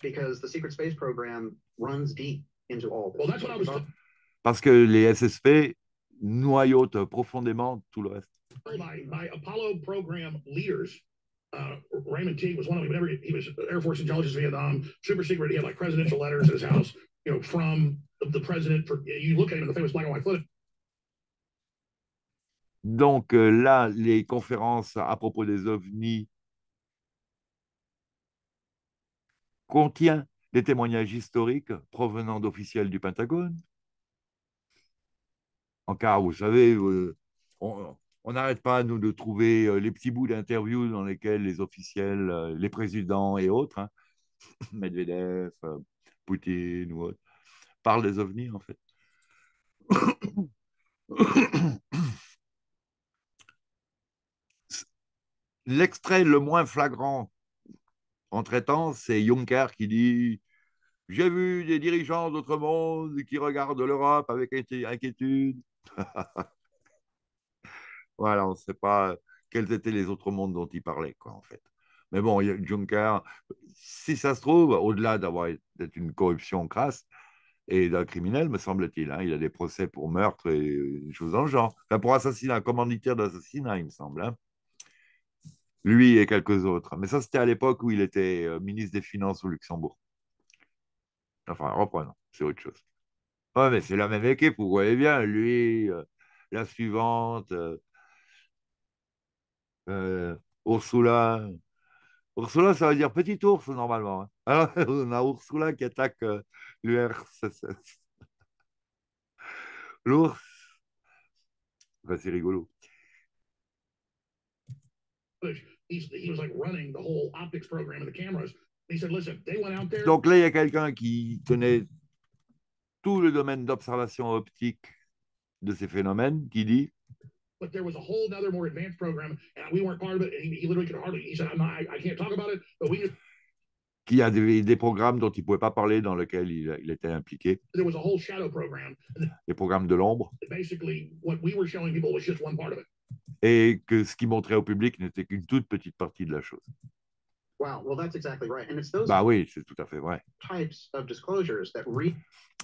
because the secret space program runs deep into all this.
Well, that's what I was
Parce que les SSP noyautent profondément tout le reste.
by, by Apollo program leaders. Uh, Raymond Teague was one of them. Whenever he, he was Air Force Intelligence Vietnam, super secret. He had like presidential letters at his house, you know, from the, the president. For you look at him in the famous black and white footage.
Donc là, les conférences à propos des ovnis contiennent des témoignages historiques provenant d'officiels du Pentagone. En cas, vous savez, euh, on n'arrête pas, nous, de trouver euh, les petits bouts d'interviews dans lesquels les officiels, euh, les présidents et autres, hein, Medvedev, Poutine ou autres, parlent des ovnis, en fait. L'extrait le moins flagrant en traitant, c'est Juncker qui dit J'ai vu des dirigeants d'autres mondes qui regardent l'Europe avec inqui- inquiétude. voilà, on ne sait pas quels étaient les autres mondes dont il parlait, quoi, en fait. Mais bon, Juncker, si ça se trouve, au-delà d'avoir d'être une corruption crasse et d'un criminel, me semble-t-il, hein, il a des procès pour meurtre et des choses dans le genre. Enfin, pour assassinat, commanditaire d'assassinat, il me semble. hein. Lui et quelques autres. Mais ça, c'était à l'époque où il était euh, ministre des Finances au Luxembourg. Enfin, reprenons, c'est autre chose. Ouais, mais c'est la même équipe, vous voyez bien. Lui, euh, la suivante, euh, euh, Ursula. Ursula, ça veut dire petit ours, normalement. hein. Alors, on a Ursula qui attaque euh, l'URSS. L'ours. Enfin, c'est rigolo. Donc là, il y a quelqu'un qui tenait tout le domaine d'observation optique de ces phénomènes qui dit
but there was a whole other more advanced program, and we weren't part of it. And he, he literally could hardly. He said, "I'm not. I, I can't talk about it." But we
qu'il y a des, des programmes dont il ne pouvait pas parler dans lesquels il, il était impliqué,
there was a whole shadow program. And
des programmes de l'ombre,
basically, what we were showing people was just one part of it.
et que ce qu'il montrait au public n'était qu'une toute petite partie de la chose.
Wow. Well, that's exactly right. And it's those
Bah oui, c'est tout à fait vrai.
types of disclosures that really,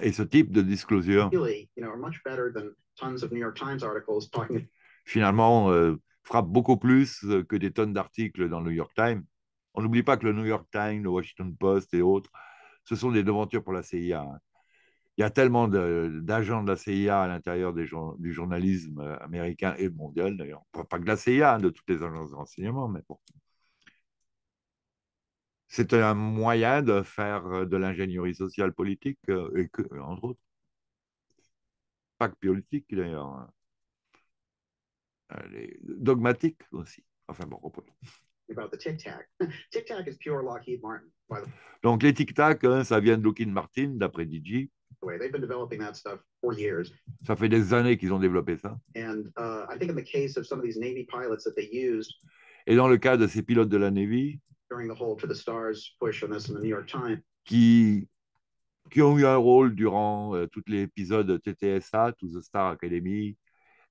Et ce type de disclosure,
you know, are much better than tons of New York Times articles talking
finalement, euh, frappe beaucoup plus euh, que des tonnes d'articles dans le New York Times. On n'oublie pas que le New York Times, le Washington Post et autres, ce sont des devantures pour la CIA. hein. Il y a tellement d'agents de, la CIA à l'intérieur du journalisme euh, américain et mondial, d'ailleurs. Pas que de la CIA, hein, de toutes les agences de renseignement, mais bon. C'est un moyen de faire euh, de l'ingénierie sociale politique, euh, et que, entre autres. Pas que politique, d'ailleurs. hein. Dogmatique aussi. Enfin bon, reprenons.
About the Tic Tac. Tic Tac is pure Lockheed Martin, by
Donc les tic-tac, hein, ça vient de Lockheed Martin, d'après DJ.
the way. They've been developing that stuff for years.
Ça fait des années qu'ils ont développé ça.
And uh, I think in the case of some of these Navy pilots that they used
Et dans le cas de ces pilotes de la Navy,
during the whole to the stars push on this in the New York Times,
qui, qui ont eu un rôle durant euh, tous les épisodes de TTSA, To the Star Academy,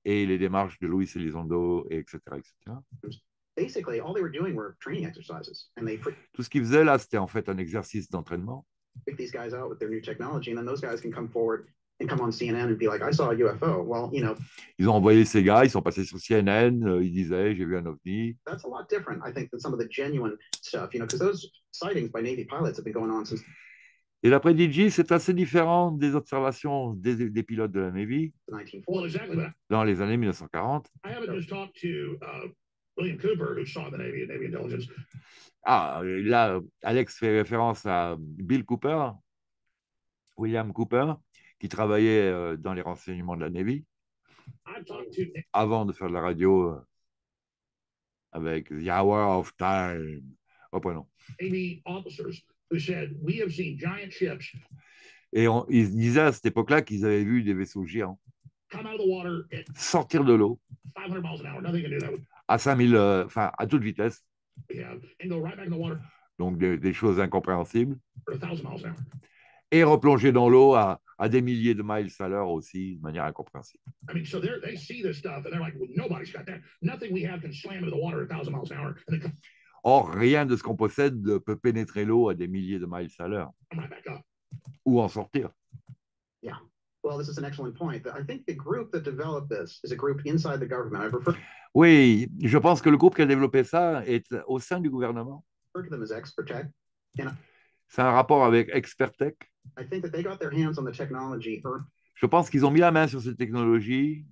et les démarches de Luis Elizondo, et etc., etc.
basically all they were doing were training exercises. And they
Tout ce qu'ils faisaient là, c'était en fait un exercice d'entraînement.
pick these guys out with their new technology, and then those guys can come forward and come on CNN and be like, I saw a UFO. Well, you know,
Ils ont envoyé ces gars, ils sont passés sur CNN, euh, ils disaient, j'ai vu un ovni.
that's a lot different, I think, than some of the genuine stuff, you know, because those sightings by Navy pilots have been going on since
Et d'après DJ, c'est assez différent des observations des, des pilotes de la Navy
the 1940s.
Well, exactly.
Dans les années 1940.
I haven't just talked to uh, William Cooper, who saw the Navy and Navy intelligence.
Ah, là, Alex fait référence à Bill Cooper, William Cooper, qui travaillait euh, dans les renseignements de la Navy avant de faire de la radio euh, avec The Hour of Time. Reprenons.
Navy officers who said, We have seen giant ships
Et on- ils disaient à cette époque-là qu'ils avaient vu des vaisseaux géants sortir de l'eau
500 miles an hour. Nothing can do that with
à 5000, euh, enfin à toute vitesse, donc des, des choses incompréhensibles, et replonger dans l'eau à, à des milliers de miles à l'heure aussi, de manière incompréhensible. Or, rien de ce qu'on possède ne peut pénétrer l'eau à des milliers de miles à l'heure, ou en sortir.
This is an excellent point. I think the group that developed this is a group inside the government. I refer
Oui, je pense que le groupe qui a développé ça est au sein du gouvernement. C'est un rapport avec Expertech.
I think that they got their hands on the technology
Je pense qu'ils ont mis la main sur cette technologie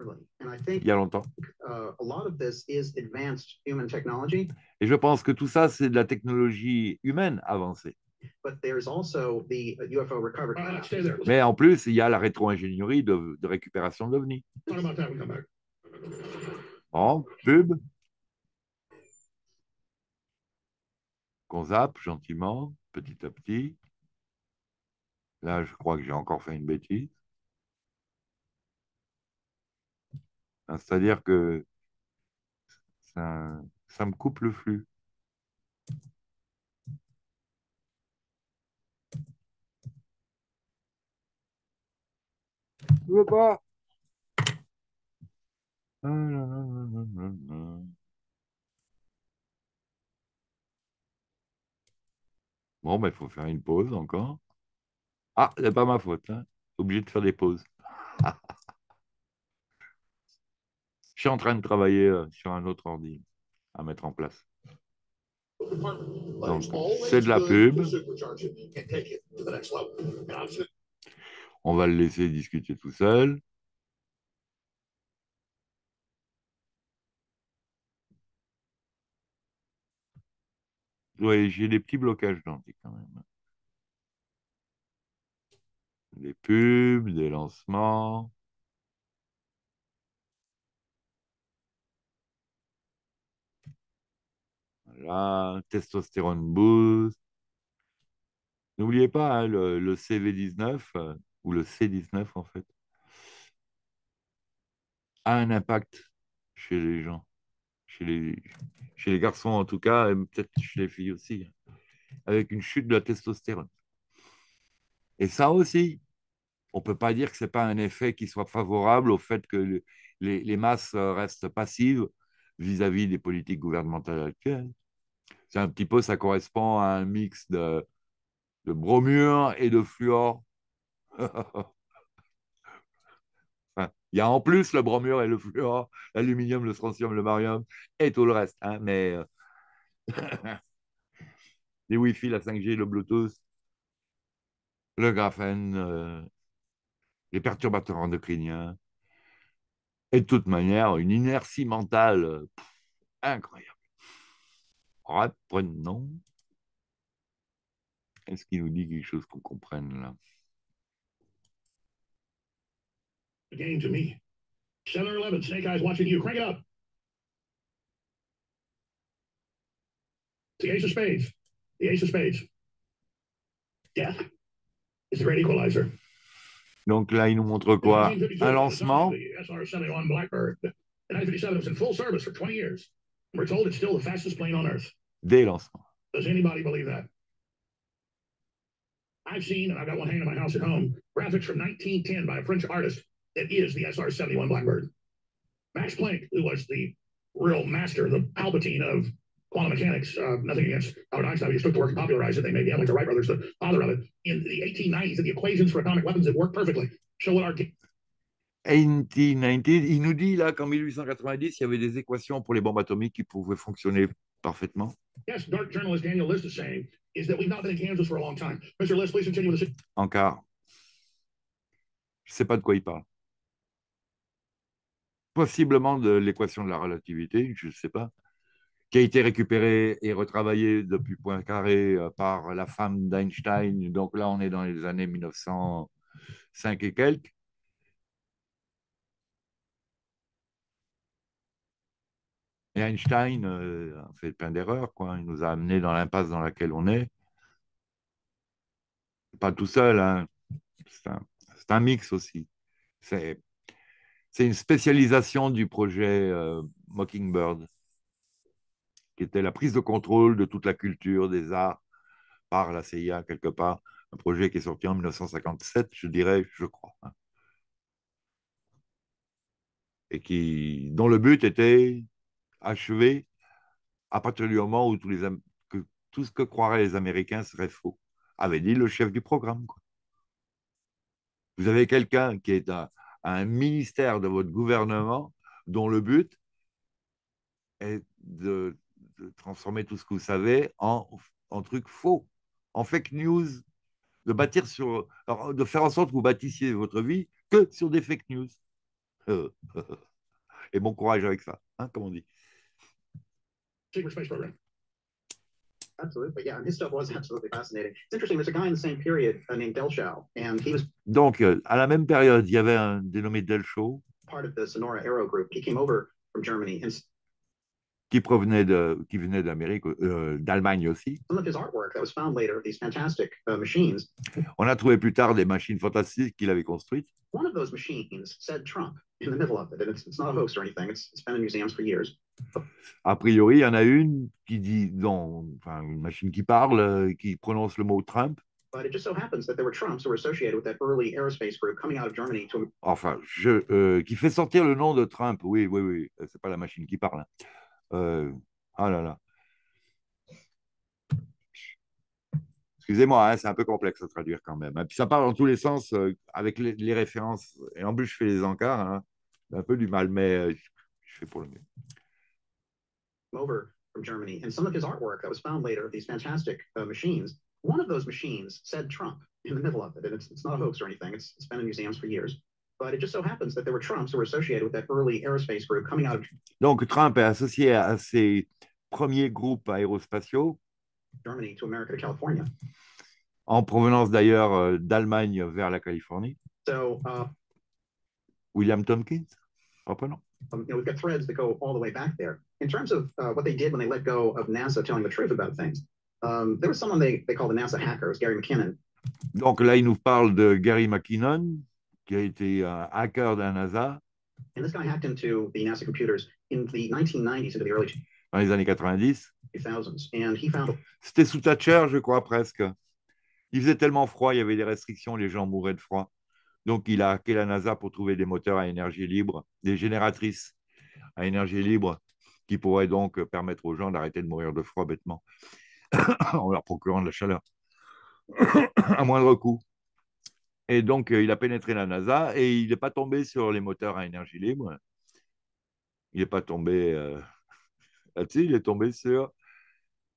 early. And I think
il y a longtemps.
uh, a lot of this is advanced human technology,
Et je pense que tout ça, c'est de la technologie humaine avancée.
But there's also the UFO recovered.
All right, let's stay there. Let's
Mais en plus, il y a la rétro-ingénierie de, de récupération d'OVNI.
talk about that when we come back.
Bon, pub. Qu'on zappe gentiment, petit à petit. Là, je crois que j'ai encore fait une bêtise. Hein, C'est-à-dire que ça, ça me coupe le flux. Je veux pas? Ah. Bon, ben, il faut faire une pause encore. Ah, c'est pas ma faute. Hein. Obligé de faire des pauses. Je suis en train de travailler euh, sur un autre ordi à mettre en place. Donc, c'est de la pub. On va le laisser discuter tout seul. Oui, j'ai des petits blocages d'ordi quand même. Des pubs, des lancements. Voilà, testostérone boost. N'oubliez pas, hein, le, le CV19, euh, ou le C-19 en fait, a un impact chez les gens, chez les, chez les garçons en tout cas, et peut-être chez les filles aussi, avec une chute de la testostérone. Et ça aussi, on ne peut pas dire que ce n'est pas un effet qui soit favorable au fait que les, masses restent passives vis-à-vis des politiques gouvernementales actuelles. C'est un petit peu, ça correspond à un mix de, de bromure et de fluor. il y a en plus le bromure et le fluor, l'aluminium, le strontium, le barium et tout le reste. Hein, mais les Wi-Fi, la 5G, le Bluetooth, le graphène, euh, les perturbateurs endocriniens, et de toute manière, une inertie mentale incroyable. Reprenons. Est-ce qu'il nous dit quelque chose qu'on comprenne là?
Game to me. 7 or 11, Snake Eyes watching you. Crank it up. The ace of spades. The ace of spades. Death is the great equalizer.
Donc là, il nous montre quoi Un lancement.
SR-71 Blackbird. The 957 was in full service for 20 years. We're told it's still the fastest plane on Earth.
Des lancements.
Does anybody believe that? I've seen, and I've got one hanging in my house at home, graphics from 1910 by a French artist that is the SR-71 Blackbird. Max Planck, who was the real master, the Palpatine of quantum mechanics, uh, nothing against Albert Einstein, he just took the work and popularized it. They made the the Wright brothers, the father of it. In the 1890s, the equations for atomic weapons that work perfectly. Show what our
1890, il nous dit là qu'en 1890, il y avait des équations pour les bombes atomiques qui pouvaient fonctionner parfaitement.
Yes, dark journalist Daniel List is saying is that we've not been in Kansas for a long time. Mr. List, please continue with the...
Encore. Je ne sais pas de quoi il parle. Possiblement de l'équation de la relativité, je ne sais pas, qui a été récupérée et retravaillée depuis Poincaré euh, par la femme d'Einstein. Donc là, on est dans les années 1905 et quelques. Et Einstein euh, fait plein d'erreurs, quoi. Il nous a amenés dans l'impasse dans laquelle on est. Pas tout seul, hein. c'est un, un, mix aussi. C'est une spécialisation du projet euh, Mockingbird, qui était la prise de contrôle de toute la culture, des arts, par la CIA quelque part. Un projet qui est sorti en 1957, je dirais, je crois. Hein. Et qui, dont le but était achevé à partir du moment où tout ce que croiraient les Américains serait faux, avait dit le chef du programme. Vous avez quelqu'un qui est à, un ministère de votre gouvernement dont le but est de, transformer tout ce que vous savez en, en truc faux, en fake news, de bâtir sur, de faire en sorte que vous bâtissiez votre vie que sur des fake news. Et bon courage avec ça, hein, comme on dit.
Absolutely, yeah. And his stuff was absolutely fascinating. It's interesting. There's a guy in the same period uh, named Delshow, and he was.
Donc, euh, à la même période, il y avait un dénommé Delshow.
Part of the Sonora Aero Group. He came over from Germany and.
Qui provenait de, qui venait d'Amérique, euh, d'Allemagne aussi.
Some of his artwork that was found later, these fantastic machines.
On a trouvé plus tard des machines fantastiques qu'il avait construites.
One of those machines said Trump in the middle of it, and it's, it's not a hoax or anything. It's, it's been in museums for years.
A priori, il y en a une qui dit, non, enfin, une machine qui parle, euh, qui prononce le mot Trump.
But it just so happens that there were Trumps who were associated with that early aerospace group coming out of Germany to.
Enfin, je, euh, qui fait sortir le nom de Trump. Oui, oui, oui. C'est pas la machine qui parle. Hein. Euh, ah là là. Excusez-moi, hein, c'est un peu complexe à traduire quand même. Et puis ça parle dans tous les sens euh, avec les, les, références. Et en plus, je fais les encarts. Hein. un peu du mal, mais euh, je fais pour le mieux.
Over from Germany, and some of his artwork that was found later, these fantastic uh, machines. One of those machines said Trump in the middle of it, and it's, it's not a hoax or anything. It's, it's been in museums for years. But it just so happens that there were Trumps who were associated with that early aerospace group coming out of.
Donc Trump est associé à ces premiers groupes aérospatiaux.
Germany to America to California.
En provenance d'ailleurs euh, d'Allemagne vers la Californie.
So, uh,
William Tompkins, reprenons.
Um, you know, we've got threads that go all the way back there. In terms of uh, what they did when they let go of NASA telling the truth about things, um, there was someone they, they called the NASA hacker, it was Gary McKinnon.
Donc là, il nous parle de Gary McKinnon, qui a été un hacker de la NASA
And this guy hacked into the NASA computers in the 1990s into the early
dans les années 90.
2000s. And he found
C'était sous Thatcher, je crois, presque. Il faisait tellement froid, il y avait des restrictions, les gens mouraient de froid. Donc, il a hacké la NASA pour trouver des moteurs à énergie libre, des génératrices à énergie libre qui pourraient donc permettre aux gens d'arrêter de mourir de froid bêtement en leur procurant de la chaleur à moindre coût. Et donc, euh, il a pénétré la NASA et il n'est pas tombé sur les moteurs à énergie libre. Il n'est pas tombé euh, là-dessus, il est tombé sur,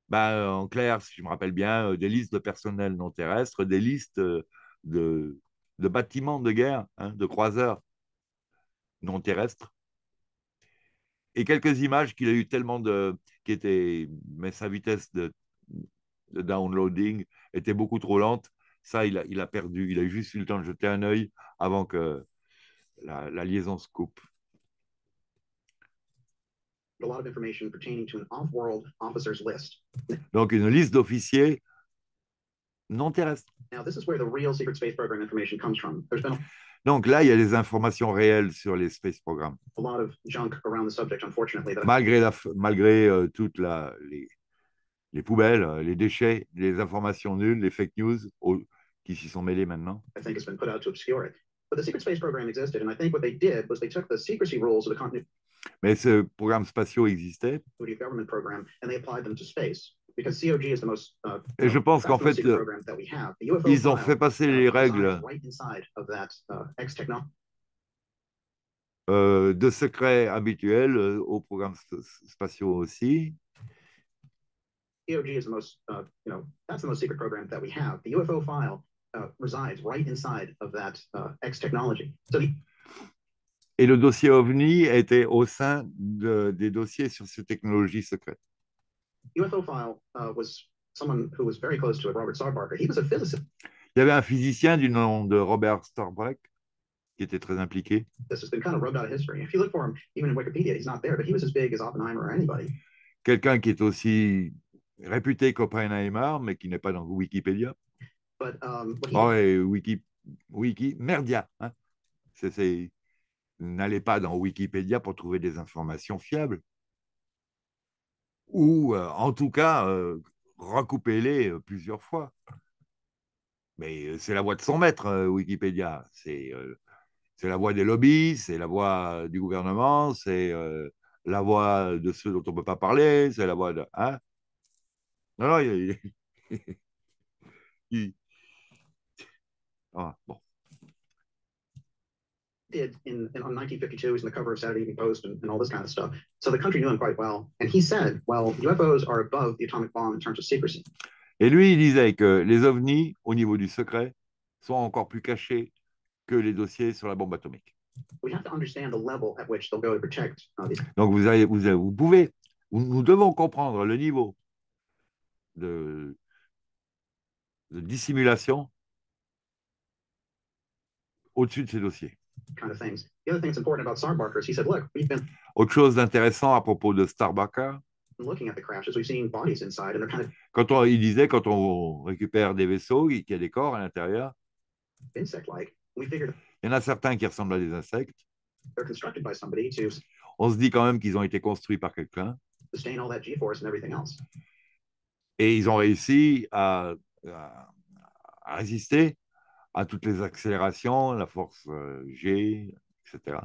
ben, en clair, si je me rappelle bien, euh, des listes de personnel non terrestre, des listes euh, de, de bâtiments de guerre, hein, de croiseurs non terrestres. Et quelques images qu'il a eu tellement de. qui étaient. Mais sa vitesse de, de downloading était beaucoup trop lente. Ça, il a, il a perdu. Il a juste eu le temps de jeter un œil avant que la, la liaison se coupe.
a lot of information pertaining to an off-world officers list.
Donc, une liste d'officiers non terrestres. Donc là, il y a des informations réelles sur les space programs.
a lot of junk around the subject, unfortunately, that
Malgré, la, malgré euh, toutes les, les poubelles, euh, les déchets, les informations nulles, les fake news au- qui s'y sont mêlés maintenant.
I think has been put out to obscure it. But the secret space program existed, and I think what they did was they took the secrecy rules of the continuity
Mais ce programme spatiaux existait.
Uh,
Et je pense qu'en fait,
secret program that we have. The UFO
ils ont
file,
fait passer
uh,
les
resides
règles
right inside of that uh,
euh, de secrets habituels euh, aux programmes sp- spatiaux aussi.
COG is the most, uh, you know, that's the most secret program that we have. The UFO file uh, resides right inside of that uh, X technology. So the
Et le dossier OVNI était au sein de- des dossiers sur ces technologies secrètes.
UFO file uh, was someone who was very close to it, Robert. He was a physicist.
Il y avait un physicien du nom de Robert Starbuck qui était très impliqué.
This has been kind of rubbed out of history. If you look for him, even in Wikipedia, he's not there, but he was as big as Oppenheimer or anybody.
Quelqu'un qui est aussi réputé qu'Oppenheimer, mais qui n'est pas dans Wikipédia.
But um, he
Oh, et Wiki, Wiki, merdia. Hein. C'est- N'allez pas dans Wikipédia pour trouver des informations fiables. Ou, euh, en tout cas, euh, recoupez-les euh, plusieurs fois. Mais euh, c'est la voix de son maître, euh, Wikipédia. C'est euh, la voix des lobbies, c'est la voix du gouvernement, c'est euh, la voix de ceux dont on ne peut pas parler, c'est la voix de. Hein non, non, il, Ah, bon.
Did in, in on 1952, he's on the cover of Saturday Evening Post and, and all this kind of stuff. So the country knew him quite well. And he said, well, UFOs are above the atomic bomb in terms of secrecy.
Et lui, il disait que les ovnis, au niveau du secret, sont encore plus cachés que les dossiers sur la bombe atomique.
We have to understand the level at which they'll go to protect uh, these.
Donc, vous, avez, vous, avez- vous pouvez, vous- nous devons comprendre le niveau de, de dissimulation au-dessus de ces dossiers.
Kind of things. The other thing that's important about Sarbarker is he said, look, we've been
Autre chose d'intéressant à propos de Starbucker,
looking at the crashes, we've seen bodies inside, and they're kind of
quand on, il disait quand on récupère des vaisseaux, qu'il y a des corps à l'intérieur,
insect-like. We figured
il y en a certains qui ressemblent à des insectes.
they're constructed by somebody to
On se dit quand même qu'ils ont été construits par quelqu'un.
sustain all that G-force and everything else.
Et ils ont réussi à, à- à résister à toutes les accélérations, la force euh, G, etc.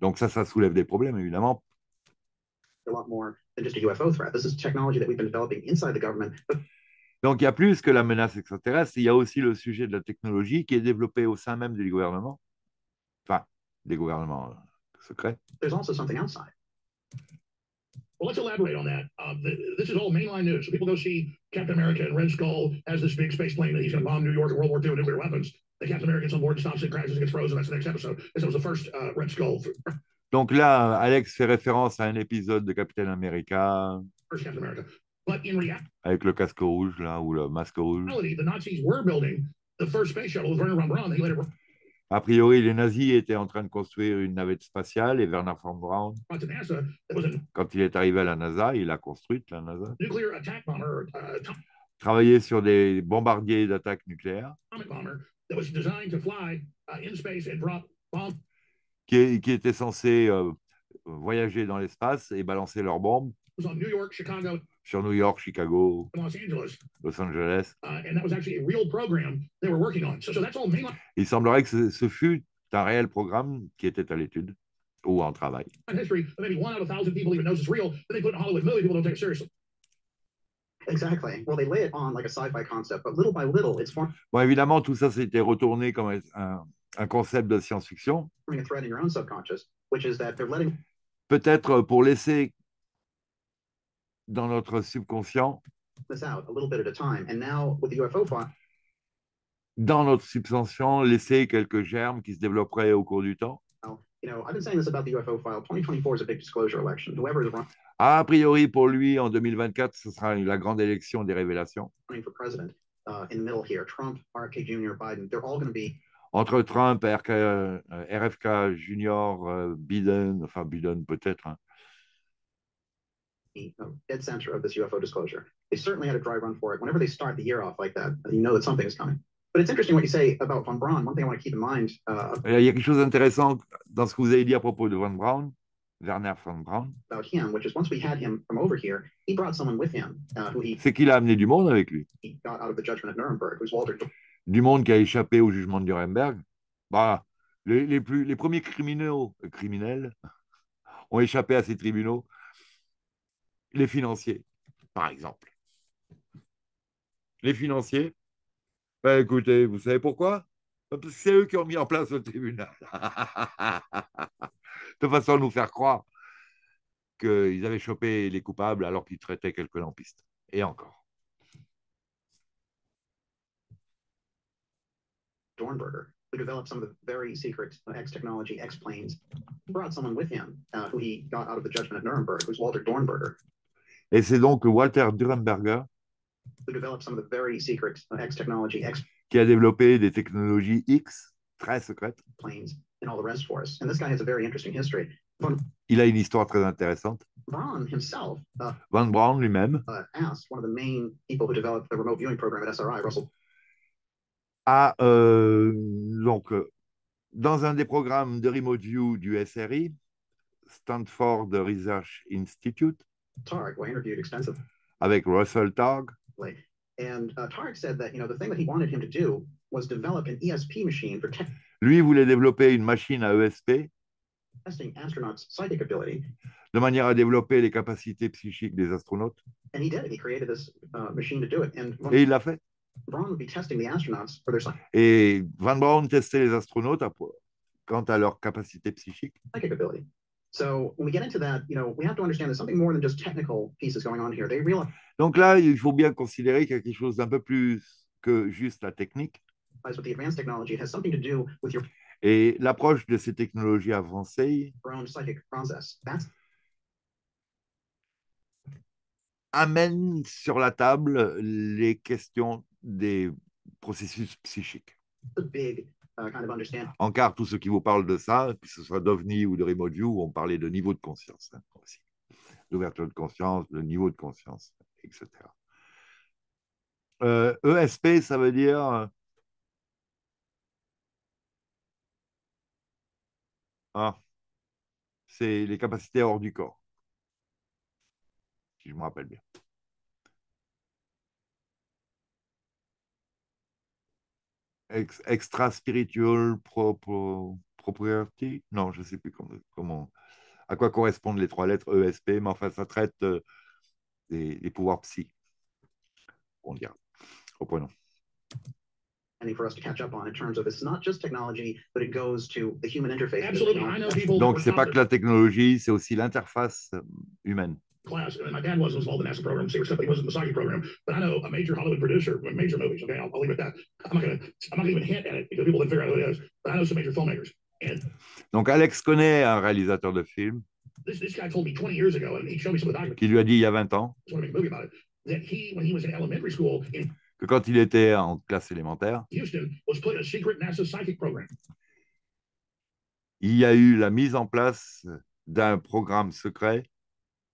Donc ça, ça soulève des problèmes, évidemment. Donc il y a plus que la menace extraterrestre, il y a aussi le sujet de la technologie qui est développé au sein même du gouvernement, enfin, des gouvernements secrets.
Well, let's elaborate on that. Um, th- this is all mainline news. So people go see Captain America and Red Skull has this big space plane that he's going to bomb New York in World War II with nuclear weapons. The Captain America gets on board, stops it, crashes, and gets frozen. That's the next episode. This was the first uh, Red Skull,
Donc là, Alex fait référence à un épisode de Captain America
first Captain America. But in
avec le casque rouge, là, ou le masque rouge.
reality, the Nazis were building the first space shuttle with Werner von Braun. They later
A priori, les nazis étaient en train de construire une navette spatiale et Werner von Braun, quand il est arrivé à la NASA, il a construite la NASA.
Uh,
travaillait sur des bombardiers d'attaque nucléaire,
uh,
qui, qui était censé euh, voyager dans l'espace et balancer leurs bombes
on New York, Chicago,
sur New York, Chicago,
Los Angeles.
Los Angeles.
And that was actually a real program they were working on. So, so that's all mainline
Il semblerait que ce, ce fut un réel programme qui était à l'étude ou en travail.
history. But maybe one out of a thousand people even knows it's real. Then they put it in a Hollywood movie, people don't take it seriously.
Exactly. Well, they lay it on like a sci-fi concept, but little by little, it's forming
Bon, évidemment, tout ça s'était retourné comme un, un concept de science-fiction, peut-être pour laisser dans notre subconscient, dans notre subconscient, laisser quelques germes qui se développeraient au cours du temps.
you know, I've been saying this about the UFO file. 2024 is a big disclosure election. Whoever is
A priori, pour lui, en 2024, ce sera la grande élection des révélations. Entre Trump, RK, euh, RFK Junior, euh, Biden, enfin Biden peut-être, hein.
uh, dead center of this UFO disclosure. They certainly had a dry run for it. Whenever they start the year off like that, you know that something is coming. But it's interesting what you say about von Braun. One thing I want to keep in mind uh,
Il y a quelque chose d'intéressant dans ce que vous avez dit à propos de Von Braun, Werner von Braun,
about him, which is once we had him from over here, he brought someone with him uh, who he,
c'est qu'il a amené du monde avec lui.
he got out of the judgment at Nuremberg, who's Walter
Du monde qui a échappé au jugement de Nuremberg. Bah, les, premiers criminels, euh, criminels ont échappé à ces tribunaux. Les financiers, par exemple. Les financiers, bah, écoutez, vous savez pourquoi? C'est eux qui ont mis en place le tribunal. de façon à nous faire croire qu'ils avaient chopé les coupables alors qu'ils traitaient quelques lampistes. Et encore.
Dornberger, who developed some of the very secret X technology, X planes. Brought someone with him uh, who he got out of the judgment at Nuremberg, who's Walter Dornberger,
Et c'est donc Walter Durenberger
who developed some of the very secret X technology, X
qui a développé des technologies X très secrètes.
planes, and all the rest for us. And this guy has a very interesting history. Von
Il a une histoire très intéressante.
Braun himself uh,
Von Braun lui-même
uh, asked one of the main people who developed the remote viewing program at SRI, Russell
euh, donc euh, dans un des programmes de remote view du SRI, Stanford Research Institute,
Targ, who I interviewed extensively.
avec Russell Targ,
And uh, Targ said that, you know, the thing that he wanted him to do was develop an ESP machine for te-
lui voulait développer une machine à ESP
testing astronauts' psychic ability.
de manière à développer les capacités psychiques des astronautes.
And he did it. He created this uh, machine to do it. And Von
Et il l'a fait.
Braun would be testing the astronauts for their
Et Van Braun testait les astronautes à- quant à leur capacité psychique.
psychic ability. So when we get into that, you know, we have to understand there's something more than just technical pieces going on here. They realize
Donc là, il faut bien considérer qu'il y a quelque chose d'un peu plus que juste la technique.
with the advanced technology, it has something to do with your
Et l'approche de ces technologies avancées amène sur la table les questions des processus psychiques.
understanding.
Encore tous ceux qui vous parlent de ça, que ce soit d'OVNI ou de Remote View, ont parlé de niveau de conscience hein, aussi. D'ouverture de conscience, de niveau de conscience, etc. Euh, ESP, ça veut dire euh, ah, c'est les capacités hors du corps, si je me rappelle bien. Ex- extra spiritual pro- propriety Non, je ne sais plus comment, comment- à quoi correspondent les trois lettres ESP, mais enfin, ça traite euh, des, des pouvoirs psy. On dira. Reprenons.
for us to catch up on in terms of it's not just technology, but it goes to the human interface.
Absolutely. I know people.
Donc, c'est pas que la technologie, c'est aussi l'interface euh, humaine.
Class, and my dad wasn't involved in the NASA program, secret stuff. He wasn't in the Saki program, but I know a major Hollywood producer, major movies. Okay, I'll, I'll leave it at that. I'm not gonna, I'm not gonna even hint at it because people didn't figure out who it is. But I know some major filmmakers, and
Donc, Alex connaît un réalisateur de film
this this guy told me 20 years ago, and he showed me some of the documents.
qui lui a dit il y a 20 ans
I want to make a movie about it. That he, when he was in elementary school in
que quand il était en classe élémentaire,
Houston, was put in a secret NASA psychic program.
il y a eu la mise en place d'un programme secret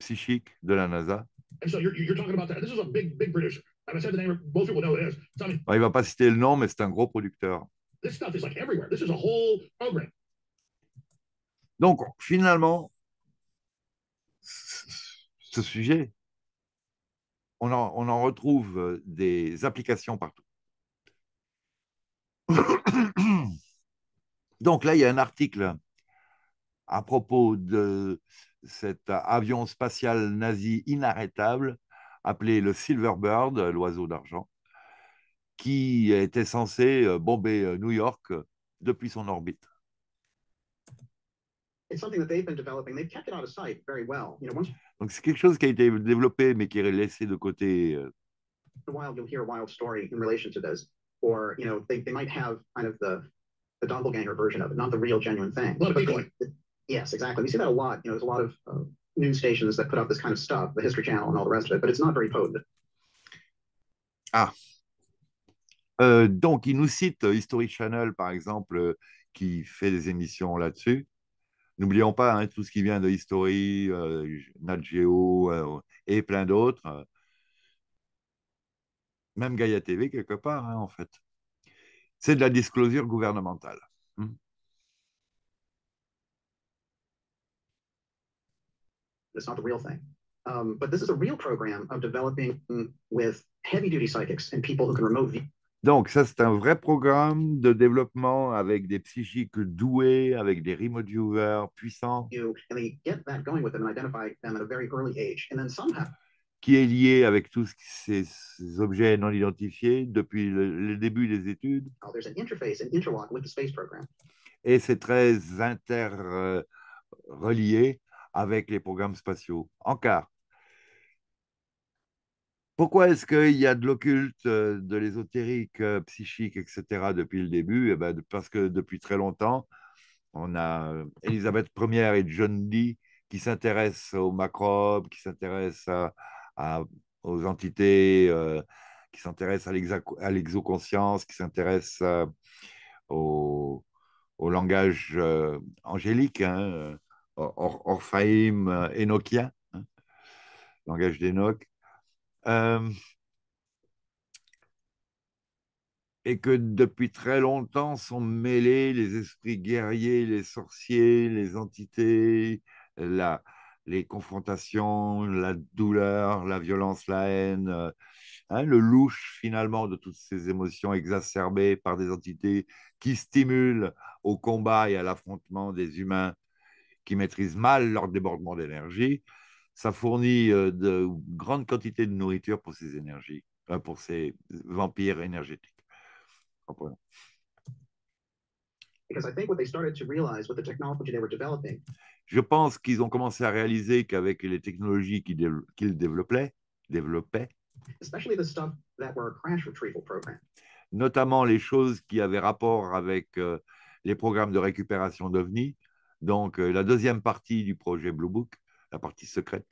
psychique de la NASA.
And so you're, you're talking about that. This is a big, big producer. And I said the name, most people know who it is. So, I mean,
Bon, il ne va pas citer le nom, mais c'est un gros producteur.
this stuff is like everywhere. This is a whole program.
Donc, finalement, ce sujet, on en, on en retrouve des applications partout. Donc là, il y a un article à propos de cet avion spatial nazi inarrêtable appelé le Silverbird, l'oiseau d'argent, qui était censé euh, bomber euh, New York euh, depuis son orbite.
It's something that they've been developing. They've kept it out of sight very well. You know, once
Donc c'est quelque chose qui a été développé mais qui est laissé de côté.
Yes, exactly. We see that a lot. You know, there's a lot of uh, news stations that put out this kind of stuff, the History Channel and all the rest of it, but it's not very potent.
Euh, donc, il nous cite euh, History Channel, par exemple, euh, qui fait des émissions là-dessus. N'oublions pas hein, tout ce qui vient de History, euh, Nat Geo et plein d'autres. Même Gaia TV, quelque part, hein, en fait. C'est de la disclosure gouvernementale.
It's not the real thing. Um, but this is a real program of developing with heavy duty psychics and people who can remote view
Donc, ça, c'est un vrai programme de développement avec des psychiques doués, avec des remote viewers puissants,
and they get that going with them and identify them at a very early age. And then somehow
qui est lié avec tous ces, ces objets non identifiés depuis le, le début des études.
there's an interface, an interlock with the space program.
et c'est très interrelié avec les programmes spatiaux. En quart. Pourquoi est-ce qu'il y a de l'occulte, euh, de l'ésotérique euh, psychique, etc. depuis le début? Eh ben, Parce que depuis très longtemps, on a euh, Elisabeth Ier et John Dee qui s'intéressent aux macrobes, qui s'intéressent aux entités, qui s'intéressent à l'exoconscience, qui s'intéressent au, langage angélique, hein, or, orphaïm, euh, énochien, hein, langage d'Enoch. Euh, et que depuis très longtemps sont mêlés les esprits guerriers, les sorciers, les entités, la, les confrontations, la douleur, la violence, la haine, euh, hein, le louche finalement de toutes ces émotions exacerbées par des entités qui stimulent au combat et à l'affrontement des humains qui maîtrisent mal leur débordement d'énergie. Ça fournit euh, de grandes quantités de nourriture pour ces énergies, euh, pour ces vampires énergétiques. Comprenons.
Because I think what they started to realize with the technology they were developing
Je pense qu'ils ont commencé à réaliser qu'avec les technologies qu'ils dév- qu'ils développaient, développaient,
especially the stuff that were crash retrieval programs.
notamment les choses qui avaient rapport avec euh, les programmes de récupération d'OVNI, donc euh, la deuxième partie du projet Blue Book, la partie secrète.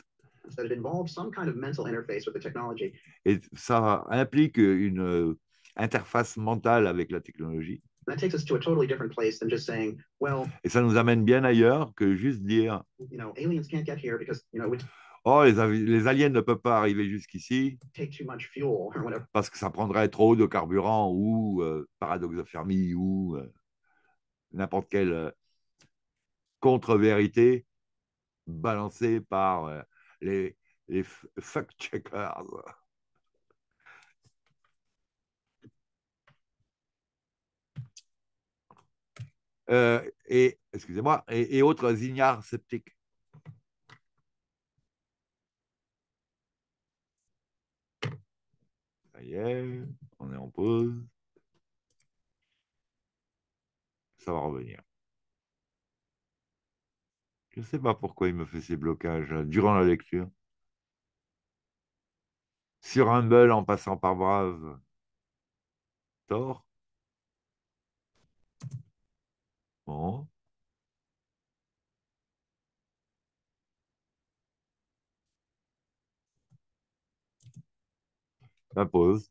Et ça implique une euh, interface mentale avec la technologie.
That takes us to a totally different place than just saying, well,
Et ça nous amène bien ailleurs que juste dire Oh, les, les aliens ne peuvent pas arriver jusqu'ici
take too much fuel or whatever.
parce que ça prendrait trop de carburant ou euh, paradoxe de Fermi ou euh, n'importe quelle euh, contre-vérité balancée par euh, les, fact-checkers. Euh, et, excusez-moi, et, et autres ignares sceptiques. Ça y est, on est en pause. Ça va revenir. Je ne sais pas pourquoi il me fait ces blocages euh, durant la lecture. Sur Humble en passant par Brave. Tort. Bon. La pause.